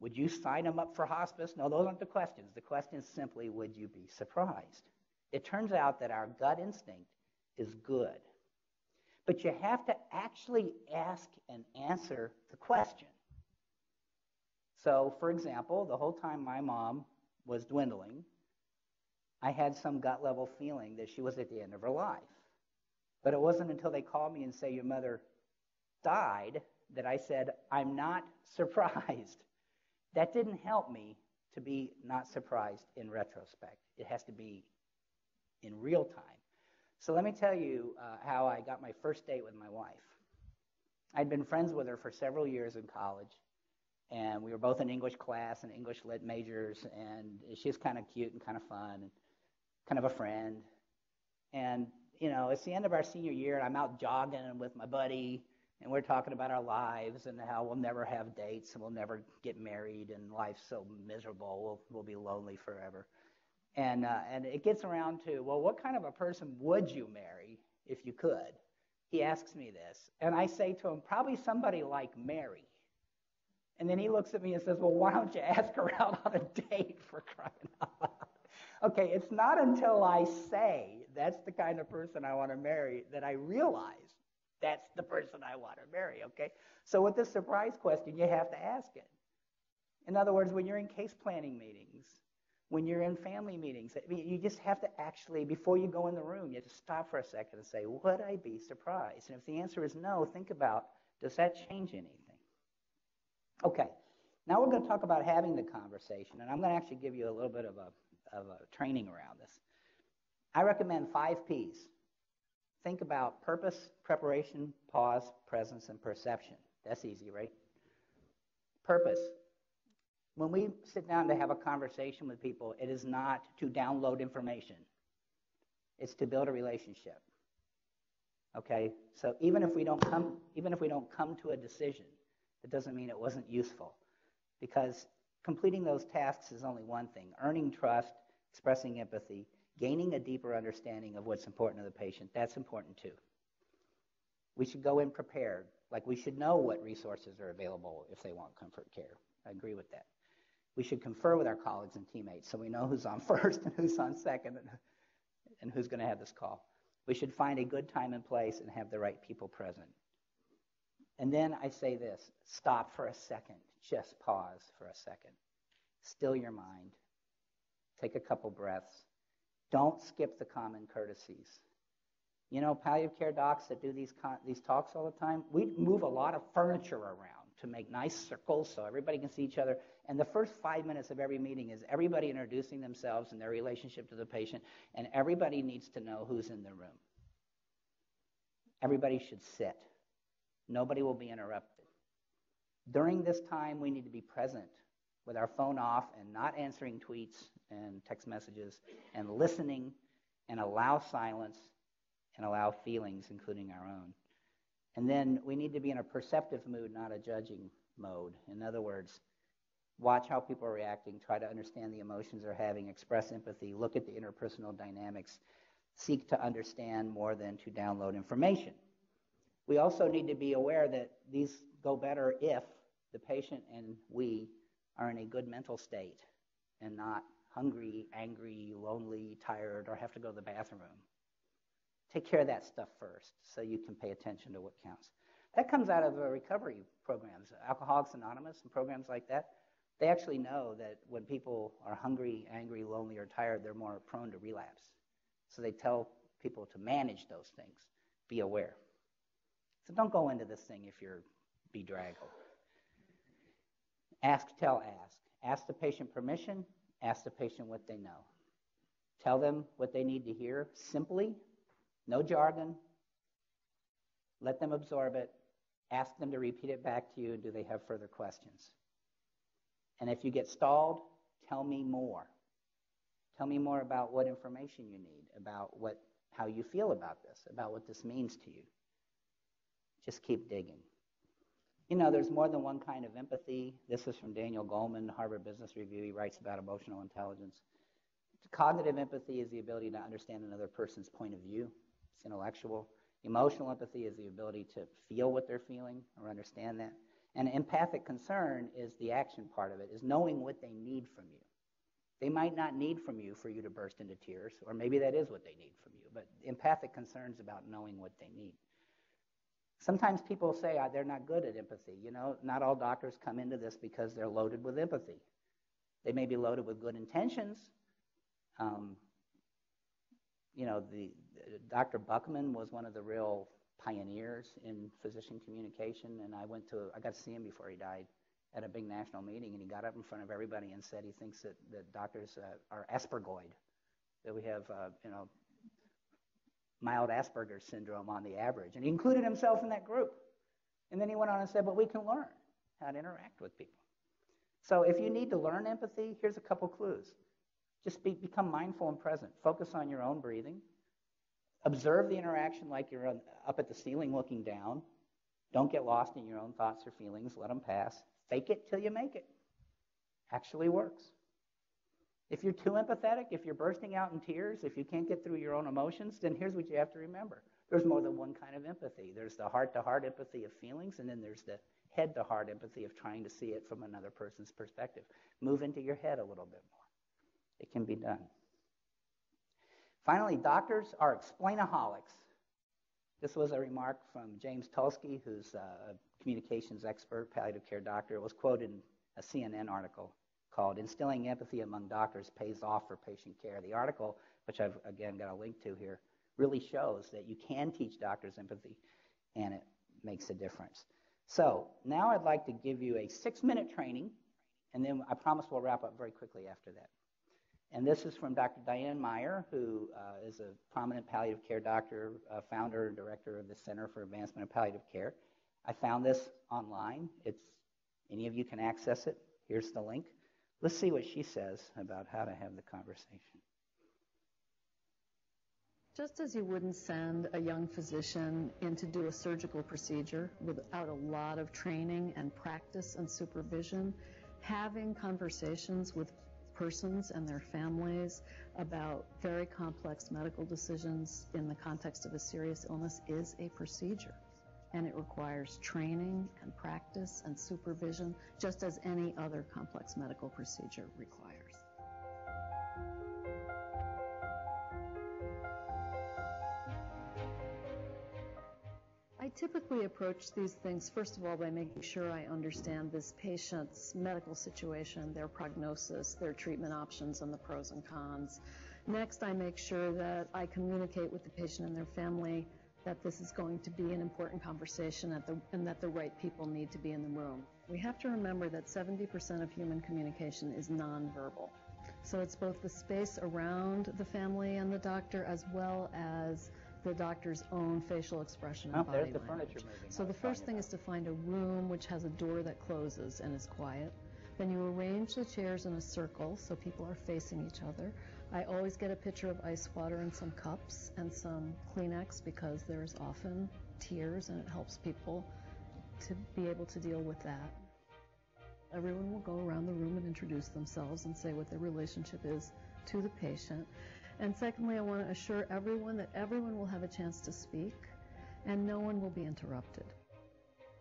Would you sign them up for hospice? No, those aren't the questions. The question is simply, Would you be surprised? It turns out that our gut instinct is good. But you have to actually ask and answer the question. So, for example, the whole time my mom was dwindling, I had some gut level feeling that she was at the end of her life. But it wasn't until they called me and say your mother died that I said, I'm not surprised. That didn't help me to be not surprised in retrospect. It has to be in real time. So let me tell you uh, how I got my first date with my wife. I'd been friends with her for several years in college and we were both in English class and English lit majors, and she's kind of cute and kind of fun and kind of a friend. And you know, it's the end of our senior year, and I'm out jogging with my buddy, and we're talking about our lives and how we'll never have dates and we'll never get married, and life's so miserable, we'll we'll be lonely forever. And uh, and it gets around to, well, what kind of a person would you marry if you could? He asks me this, and I say to him, probably somebody like Mary. And then he looks at me and says, Well, why don't you ask her out on a date for crying out loud? Okay, it's not until I say that's the kind of person I want to marry that I realize that's the person I want to marry, okay? So with this surprise question, you have to ask it. In other words, when you're in case planning meetings, when you're in family meetings, you just have to actually, before you go in the room, you have to stop for a second and say, Would I be surprised? And if the answer is no, think about does that change anything? Okay, now we're going to talk about having the conversation, and I'm going to actually give you a little bit of a, of a training around this. I recommend five P's. Think about purpose, preparation, pause, presence, and perception. That's easy, right? Purpose. When we sit down to have a conversation with people, it is not to download information. It's to build a relationship. Okay? So even if we don't come even if we don't come to a decision, it doesn't mean it wasn't useful. Because completing those tasks is only one thing earning trust, expressing empathy, gaining a deeper understanding of what's important to the patient. That's important too. We should go in prepared. Like we should know what resources are available if they want comfort care. I agree with that. We should confer with our colleagues and teammates so we know who's on first and who's on second and, and who's going to have this call. We should find a good time and place and have the right people present. And then I say this stop for a second, just pause for a second. Still your mind. Take a couple breaths. Don't skip the common courtesies. You know, palliative care docs that do these, con- these talks all the time, we move a lot of furniture around to make nice circles so everybody can see each other. And the first five minutes of every meeting is everybody introducing themselves and their relationship to the patient, and everybody needs to know who's in the room. Everybody should sit. Nobody will be interrupted. During this time, we need to be present with our phone off and not answering tweets and text messages and listening and allow silence and allow feelings, including our own. And then we need to be in a perceptive mood, not a judging mode. In other words, watch how people are reacting, try to understand the emotions they're having, express empathy, look at the interpersonal dynamics, seek to understand more than to download information. We also need to be aware that these go better if the patient and we are in a good mental state and not hungry, angry, lonely, tired, or have to go to the bathroom. Take care of that stuff first so you can pay attention to what counts. That comes out of the recovery programs, Alcoholics Anonymous and programs like that. They actually know that when people are hungry, angry, lonely, or tired, they're more prone to relapse. So they tell people to manage those things. Be aware. So don't go into this thing if you're bedraggled. Ask, tell, ask. Ask the patient permission. Ask the patient what they know. Tell them what they need to hear simply, no jargon. Let them absorb it. Ask them to repeat it back to you. Do they have further questions? And if you get stalled, tell me more. Tell me more about what information you need, about what, how you feel about this, about what this means to you. Just keep digging. You know, there's more than one kind of empathy. This is from Daniel Goleman, Harvard Business Review. He writes about emotional intelligence. Cognitive empathy is the ability to understand another person's point of view. It's intellectual. Emotional empathy is the ability to feel what they're feeling or understand that. And empathic concern is the action part of it, is knowing what they need from you. They might not need from you for you to burst into tears, or maybe that is what they need from you, but empathic concern is about knowing what they need. Sometimes people say uh, they're not good at empathy. You know, not all doctors come into this because they're loaded with empathy. They may be loaded with good intentions. Um, you know, the, the, Dr. Buckman was one of the real pioneers in physician communication, and I went to I got to see him before he died at a big national meeting, and he got up in front of everybody and said he thinks that, that doctors uh, are Aspergoid, that we have uh, you know mild Asperger's syndrome on the average, and he included himself in that group. And then he went on and said, but we can learn how to interact with people. So if you need to learn empathy, here's a couple clues. Just be, become mindful and present. Focus on your own breathing. Observe the interaction like you're up at the ceiling looking down. Don't get lost in your own thoughts or feelings. Let them pass. Fake it till you make it. Actually works. If you're too empathetic, if you're bursting out in tears, if you can't get through your own emotions, then here's what you have to remember. There's more than one kind of empathy. There's the heart to heart empathy of feelings, and then there's the head to heart empathy of trying to see it from another person's perspective. Move into your head a little bit more. It can be done. Finally, doctors are explainaholics. This was a remark from James Tulsky, who's a communications expert, palliative care doctor. It was quoted in a CNN article called Instilling Empathy Among Doctors Pays Off for Patient Care. The article, which I've again got a link to here, really shows that you can teach doctors empathy and it makes a difference. So now I'd like to give you a six minute training, and then I promise we'll wrap up very quickly after that. And this is from Dr. Diane Meier, who uh, is a prominent palliative care doctor, uh, founder and director of the Center for Advancement of Palliative Care. I found this online. It's any of you can access it. Here's the link. Let's see what she says about how to have the conversation. Just as you wouldn't send a young physician in to do a surgical procedure without a lot of training and practice and supervision, having conversations with persons and their families about very complex medical decisions in the context of a serious illness is a procedure. And it requires training and practice and supervision, just as any other complex medical procedure requires. I typically approach these things, first of all, by making sure I understand this patient's medical situation, their prognosis, their treatment options, and the pros and cons. Next, I make sure that I communicate with the patient and their family that this is going to be an important conversation the, and that the right people need to be in the room. We have to remember that 70% of human communication is nonverbal. So it's both the space around the family and the doctor as well as the doctor's own facial expression and oh, body the language. So the first thing is to find a room which has a door that closes and is quiet. Then you arrange the chairs in a circle so people are facing each other. I always get a pitcher of ice water and some cups and some Kleenex because there's often tears and it helps people to be able to deal with that. Everyone will go around the room and introduce themselves and say what their relationship is to the patient. And secondly, I want to assure everyone that everyone will have a chance to speak and no one will be interrupted.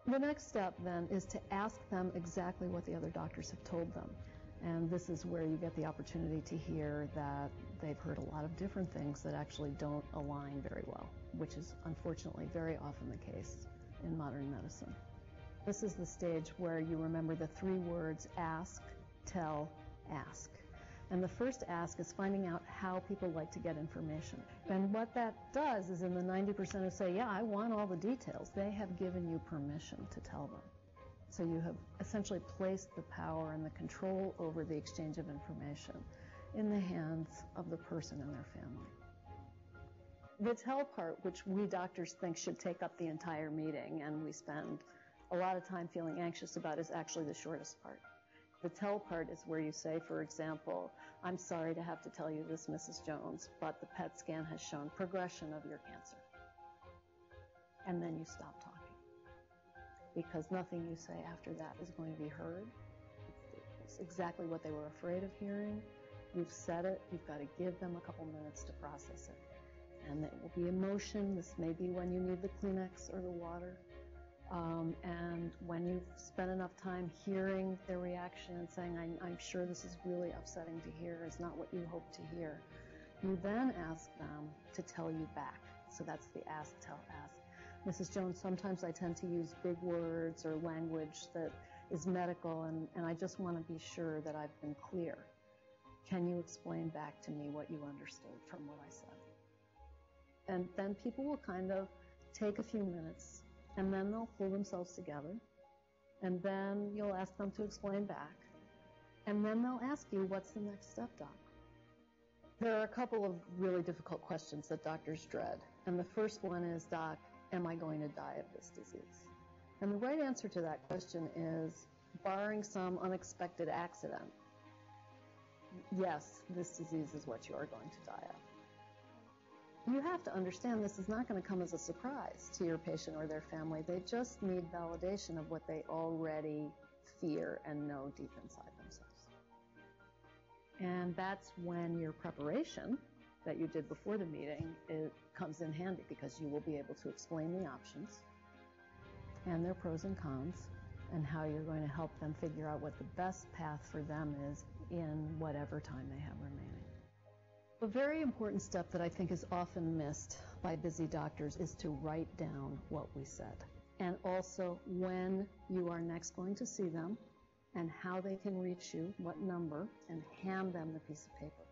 The next step then is to ask them exactly what the other doctors have told them. And this is where you get the opportunity to hear that they've heard a lot of different things that actually don't align very well, which is unfortunately very often the case in modern medicine. This is the stage where you remember the three words ask, tell, ask. And the first ask is finding out how people like to get information. And what that does is in the 90% who say, yeah, I want all the details, they have given you permission to tell them. So you have essentially placed the power and the control over the exchange of information in the hands of the person and their family. The tell part, which we doctors think should take up the entire meeting and we spend a lot of time feeling anxious about, is actually the shortest part. The tell part is where you say, for example, I'm sorry to have to tell you this, Mrs. Jones, but the PET scan has shown progression of your cancer. And then you stop talking. Because nothing you say after that is going to be heard. It's exactly what they were afraid of hearing. You've said it, you've got to give them a couple minutes to process it. And it will be emotion. This may be when you need the Kleenex or the water. Um, and when you've spent enough time hearing their reaction and saying, I'm, I'm sure this is really upsetting to hear, is not what you hope to hear, you then ask them to tell you back. So that's the ask, tell, ask. Mrs. Jones, sometimes I tend to use big words or language that is medical, and, and I just want to be sure that I've been clear. Can you explain back to me what you understood from what I said? And then people will kind of take a few minutes and then they'll pull themselves together. And then you'll ask them to explain back. And then they'll ask you, what's the next step, doc? There are a couple of really difficult questions that doctors dread. And the first one is, doc, am I going to die of this disease? And the right answer to that question is, barring some unexpected accident, yes, this disease is what you are going to die of you have to understand this is not going to come as a surprise to your patient or their family. They just need validation of what they already fear and know deep inside themselves. And that's when your preparation that you did before the meeting it comes in handy because you will be able to explain the options and their pros and cons and how you're going to help them figure out what the best path for them is in whatever time they have remaining. A very important step that I think is often missed by busy doctors is to write down what we said. And also when you are next going to see them and how they can reach you, what number, and hand them the piece of paper.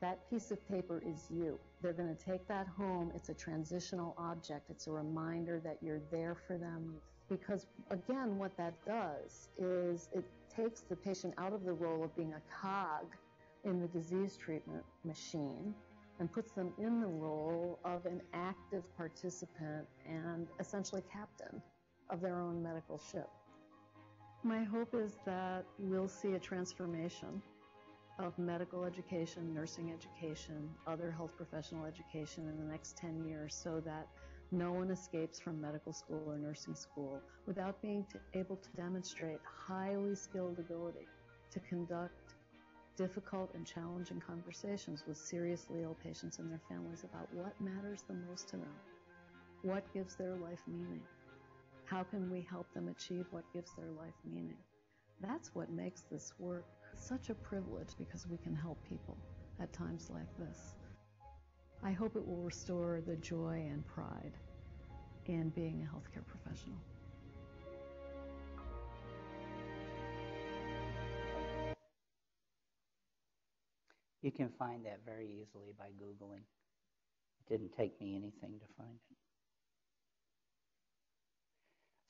That piece of paper is you. They're going to take that home. It's a transitional object. It's a reminder that you're there for them. Because again, what that does is it takes the patient out of the role of being a cog in the disease treatment machine and puts them in the role of an active participant and essentially captain of their own medical ship. My hope is that we'll see a transformation of medical education, nursing education, other health professional education in the next 10 years so that no one escapes from medical school or nursing school without being able to demonstrate highly skilled ability to conduct difficult and challenging conversations with seriously ill patients and their families about what matters the most to them, what gives their life meaning, how can we help them achieve what gives their life meaning. That's what makes this work such a privilege because we can help people at times like this. I hope it will restore the joy and pride in being a healthcare professional. You can find that very easily by Googling. It didn't take me anything to find it.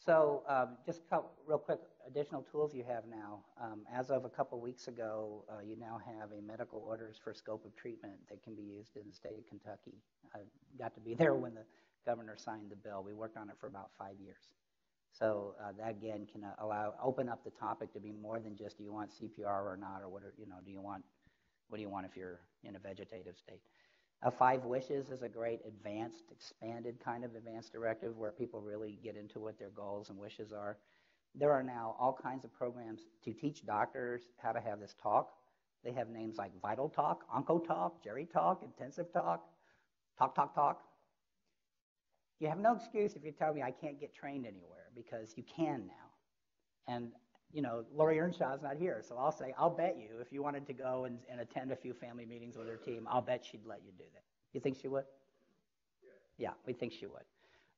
So, um, just real quick additional tools you have now. Um, as of a couple weeks ago, uh, you now have a medical orders for scope of treatment that can be used in the state of Kentucky. I got to be there when the governor signed the bill. We worked on it for about five years. So uh, that again can uh, allow open up the topic to be more than just do you want CPR or not, or what are, you know do you want what do you want if you're in a vegetative state? Uh, Five Wishes is a great advanced, expanded kind of advanced directive where people really get into what their goals and wishes are. There are now all kinds of programs to teach doctors how to have this talk. They have names like Vital Talk, Onco Talk, Geri Talk, Intensive Talk, Talk, Talk, Talk. You have no excuse if you tell me I can't get trained anywhere because you can now. And you know, Lori Earnshaw's not here, so I'll say, I'll bet you if you wanted to go and, and attend a few family meetings with her team, I'll bet she'd let you do that. You think she would? Yeah, yeah we think she would.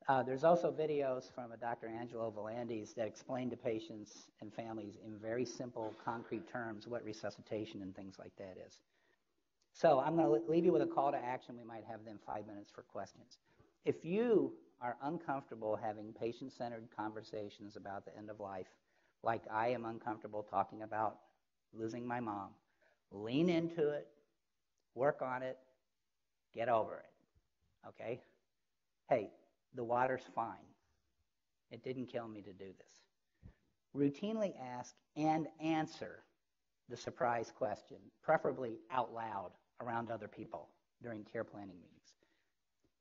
Uh, there's also videos from a Dr. Angelo Volandes that explain to patients and families in very simple, concrete terms what resuscitation and things like that is. So I'm going to leave you with a call to action. We might have then five minutes for questions. If you are uncomfortable having patient centered conversations about the end of life, like I am uncomfortable talking about losing my mom, lean into it, work on it, get over it. Okay? Hey, the water's fine. It didn't kill me to do this. Routinely ask and answer the surprise question, preferably out loud around other people during care planning meetings.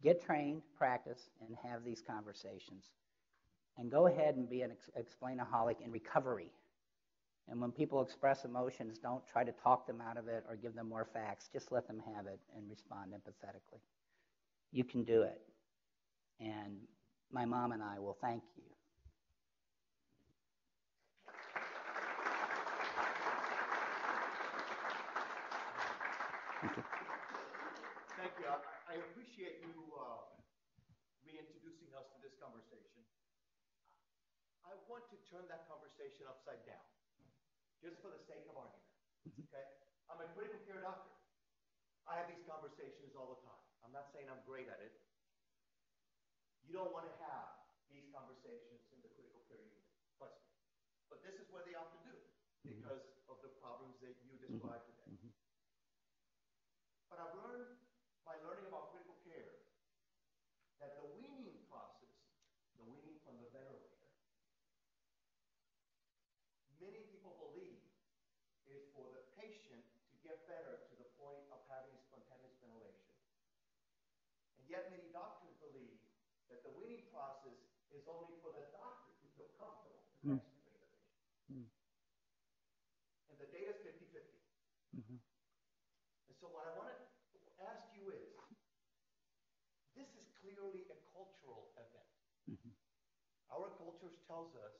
Get trained, practice, and have these conversations. And go ahead and be an ex- explainaholic in recovery. And when people express emotions, don't try to talk them out of it or give them more facts. Just let them have it and respond empathetically. You can do it. And my mom and I will thank you. Thank you. Thank you. I, I appreciate you uh, reintroducing us to this conversation. I want to turn that conversation upside down, just for the sake of argument. Okay? I'm a critical care doctor. I have these conversations all the time. I'm not saying I'm great at it. You don't want to have these conversations in the critical care unit. But this is where they often do because of the problems that you described today. But I've learned by learning about critical care that the weaning process, the weaning from the ventilator, many people believe is for the patient to get better to the point of having spontaneous ventilation. And yet many doctors believe that the weaning process is only for the doctor to feel comfortable to Mm. extubate the patient. Mm. And the data is 50-50. Mhm. And so what I want to ask you is, this is clearly a cultural event. Mhm. Our culture tells us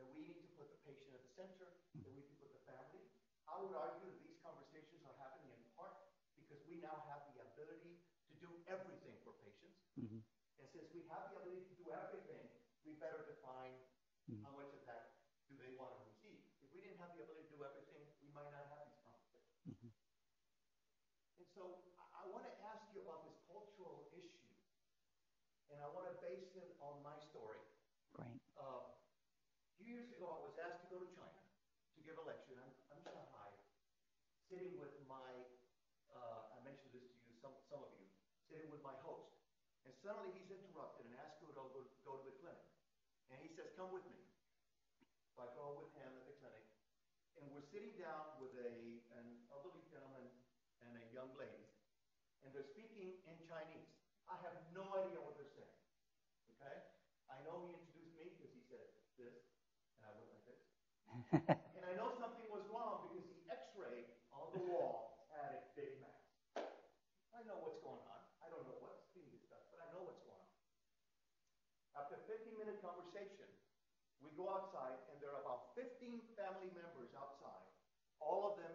that we need to put the patient at the center, that we need to put the family. I would argue that these conversations are happening in part because we now have the ability to do everything for patients. Mhm. And since we have the ability to do everything, we better define Mhm. how much of that do they want to receive. If we didn't have the ability to do everything, we might not have these conversations. Mhm. And so I, I want to ask you about this cultural issue, and I want to base it on my story. Great. Uh, a few years ago, I was asked to go to China to give a lecture. I'm, I'm in Shanghai, sitting with my, uh, I mentioned this to you, some, some of you, sitting with my host. And suddenly he's interrupted and asks me to go, go to the clinic. And he says, come with me. So I go with him at the clinic, and we're sitting down with a, an elderly gentleman and a young lady, and they're speaking in Chinese. I have no idea what they're saying. Okay? I know he introduced me because he said this, and I went like this. And I know something was wrong because the x-ray on the wall had a big mass. I know what's going on. I don't know what's being discussed, but I know what's going on. After a 15-minute conversation, we go outside, and there are about 15 family members outside, all of them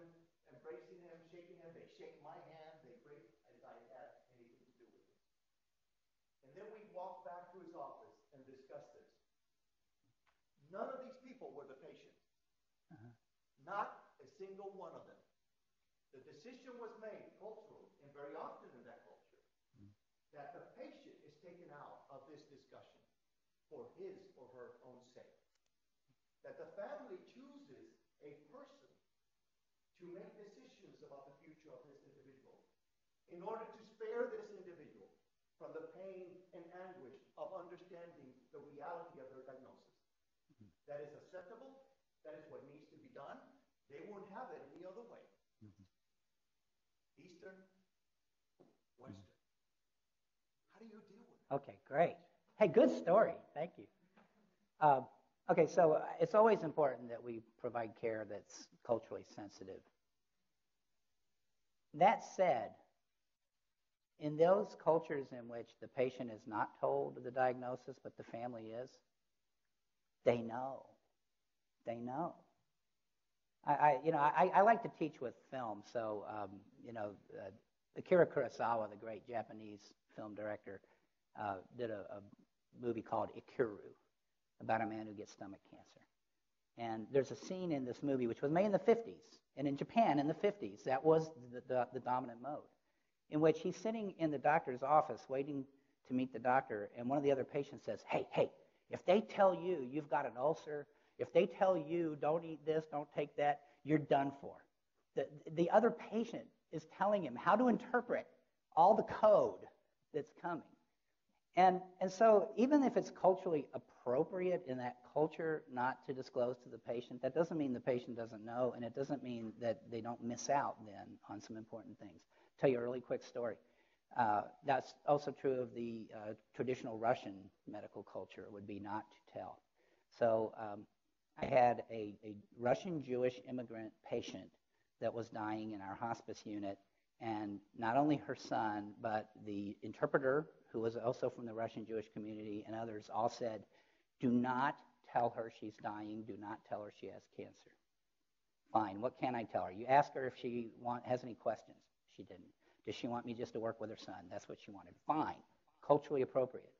embracing him, shaking him. They shake my hand. They embrace as I had anything to do with it. And then we walk back to his office and discuss this. None of these people were the patients. Uh-huh. Not a single one of them. The decision was made culturally, and very often in that culture, that the patient is taken out of this discussion for his or her own sake. That the family chooses a person to make decisions about the future of this individual in order to spare this individual from the pain and anguish of understanding the reality of their diagnosis. Mm-hmm. That is acceptable. That is what needs to be done. They won't have it any other way. Mm-hmm. Eastern, Western. Mm-hmm. How do you deal with it? Okay, great. Hey, good story. Thank you. Uh, okay, so uh, it's always important that we provide care that's culturally sensitive. That said, in those cultures in which the patient is not told the diagnosis, but the family is, they know. They know. I, I you know, I, I like to teach with film, so um, you know, uh, Akira Kurosawa, the great Japanese film director, uh, did a, a movie called Ikiru about a man who gets stomach cancer. And there's a scene in this movie which was made in the 50s, and in Japan in the 50s, that was the, the, the dominant mode, in which he's sitting in the doctor's office waiting to meet the doctor, and one of the other patients says, Hey, hey, if they tell you you've got an ulcer, if they tell you don't eat this, don't take that, you're done for. The, the other patient is telling him how to interpret all the code that's coming. And, and so, even if it's culturally appropriate in that culture not to disclose to the patient, that doesn't mean the patient doesn't know, and it doesn't mean that they don't miss out then on some important things. Tell you a really quick story. Uh, that's also true of the uh, traditional Russian medical culture, would be not to tell. So, um, I had a, a Russian Jewish immigrant patient that was dying in our hospice unit, and not only her son, but the interpreter, who was also from the Russian Jewish community, and others all said, Do not tell her she's dying. Do not tell her she has cancer. Fine. What can I tell her? You ask her if she want, has any questions. She didn't. Does she want me just to work with her son? That's what she wanted. Fine. Culturally appropriate.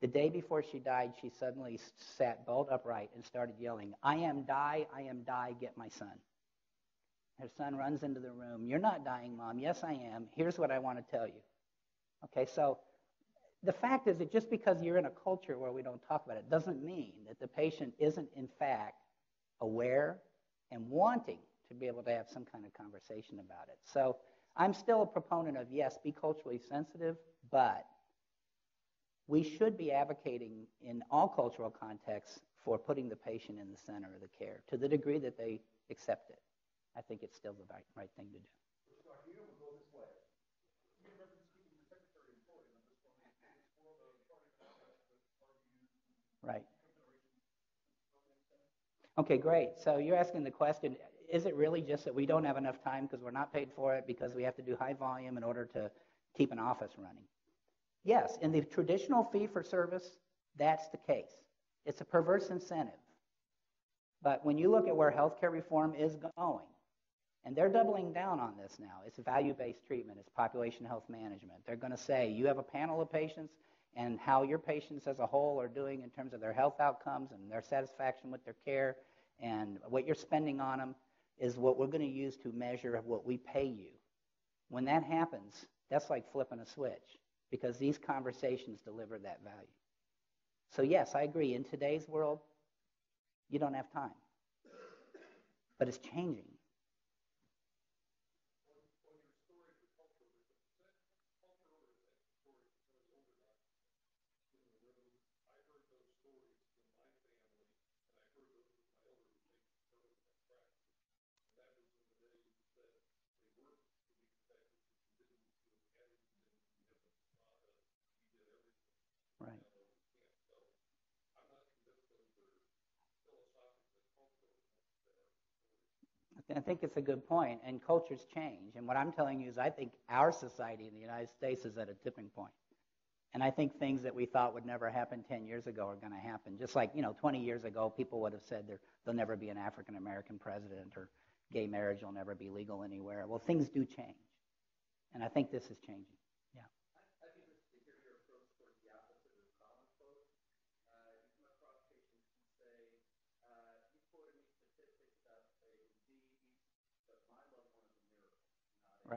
The day before she died, she suddenly sat bolt upright and started yelling, I am die, I am die, get my son. Her son runs into the room. You're not dying, Mom. Yes, I am. Here's what I want to tell you. Okay, so the fact is that just because you're in a culture where we don't talk about it doesn't mean that the patient isn't, in fact, aware and wanting to be able to have some kind of conversation about it. So I'm still a proponent of yes, be culturally sensitive, but we should be advocating in all cultural contexts for putting the patient in the center of the care to the degree that they accept it. I think it's still the right, right thing to do. Right. Okay, great. So you're asking the question is it really just that we don't have enough time because we're not paid for it because we have to do high volume in order to keep an office running? Yes, in the traditional fee for service, that's the case. It's a perverse incentive. But when you look at where healthcare reform is going, and they're doubling down on this now. It's value based treatment, it's population health management. They're going to say you have a panel of patients, and how your patients as a whole are doing in terms of their health outcomes and their satisfaction with their care and what you're spending on them is what we're going to use to measure what we pay you. When that happens, that's like flipping a switch because these conversations deliver that value. So, yes, I agree. In today's world, you don't have time. But it's changing. I think it's a good point, and cultures change. And what I'm telling you is, I think our society in the United States is at a tipping point. And I think things that we thought would never happen 10 years ago are going to happen. Just like, you know, 20 years ago, people would have said there, there'll never be an African American president or gay marriage will never be legal anywhere. Well, things do change. And I think this is changing. Right. The opposite of tragedy is a miracle. So my loved one's the exception to the rule. You're talking about generalities, but we're applying to my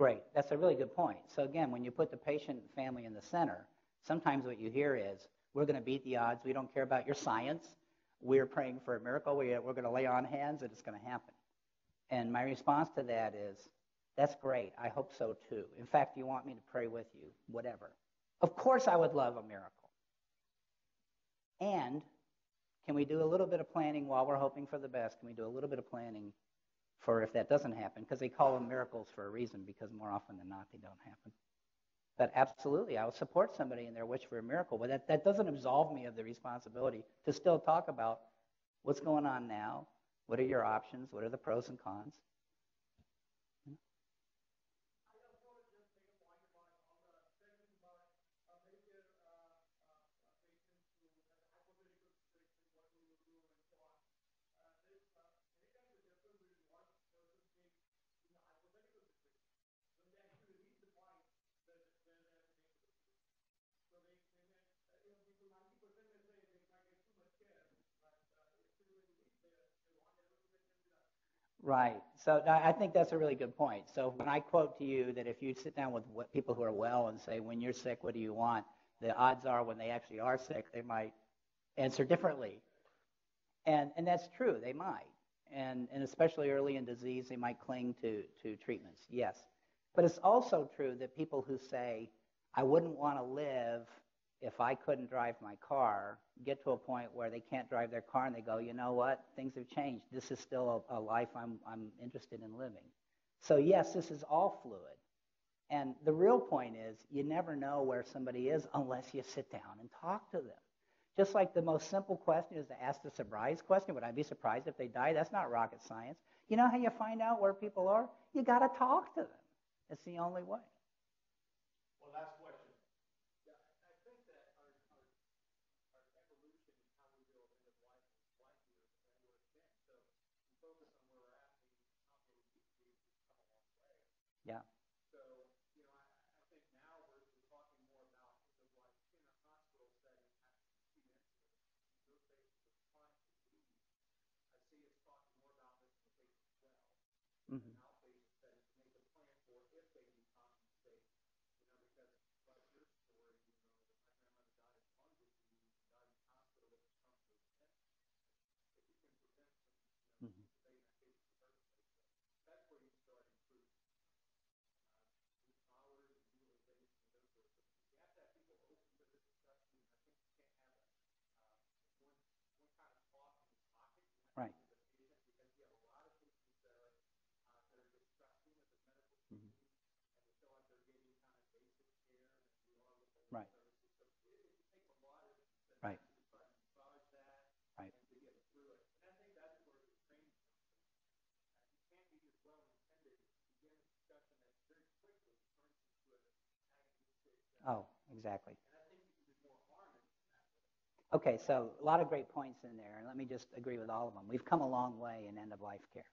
Great. That's a really good point. So again, when you put the patient and family in the center, sometimes what you hear is, we're going to beat the odds. We don't care about your science. We're praying for a miracle. We, we're going to lay on hands and it's going to happen. And my response to that is, that's great. I hope so too. In fact, you want me to pray with you, whatever. Of course, I would love a miracle. And can we do a little bit of planning while we're hoping for the best? Can we do a little bit of planning for if that doesn't happen? Because they call them miracles for a reason, because more often than not, they don't happen. But absolutely, I will support somebody in their wish for a miracle. But that, that doesn't absolve me of the responsibility to still talk about what's going on now, what are your options, what are the pros and cons. Right. So I think that's a really good point. So when I quote to you that if you sit down with people who are well and say, when you're sick, what do you want? The odds are when they actually are sick, they might answer differently. And, and that's true, they might. And, and especially early in disease, they might cling to, to treatments, yes. But it's also true that people who say, I wouldn't want to live if I couldn't drive my car, get to a point where they can't drive their car and they go, you know what, things have changed. This is still a, a life I'm, I'm interested in living. So, yes, this is all fluid. And the real point is, you never know where somebody is unless you sit down and talk to them. Just like the most simple question is to ask the surprise question would I be surprised if they died? That's not rocket science. You know how you find out where people are? You got to talk to them. It's the only way. Yeah. Right. Right. Right. Oh, exactly. Okay, so a lot of great points in there, and let me just agree with all of them. We've come a long way in end of life care,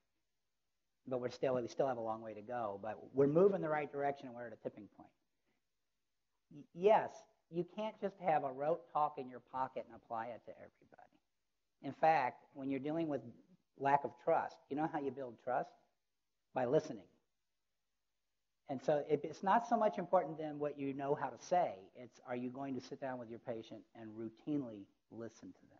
but we're still we still have a long way to go. But we're moving the right direction, and we're at a tipping point. Yes, you can't just have a rote talk in your pocket and apply it to everybody. In fact, when you're dealing with lack of trust, you know how you build trust by listening. And so it, it's not so much important than what you know how to say. It's are you going to sit down with your patient and routinely listen to them?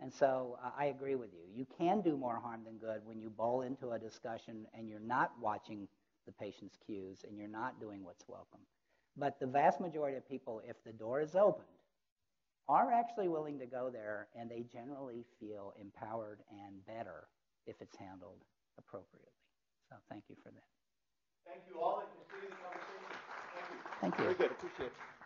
And so uh, I agree with you. You can do more harm than good when you bowl into a discussion and you're not watching the patient's cues and you're not doing what's welcome. But the vast majority of people, if the door is opened, are actually willing to go there and they generally feel empowered and better if it's handled appropriately. So thank you for that. Thank you all and continue the conversation. Thank you. Thank you. Very good. Appreciate it.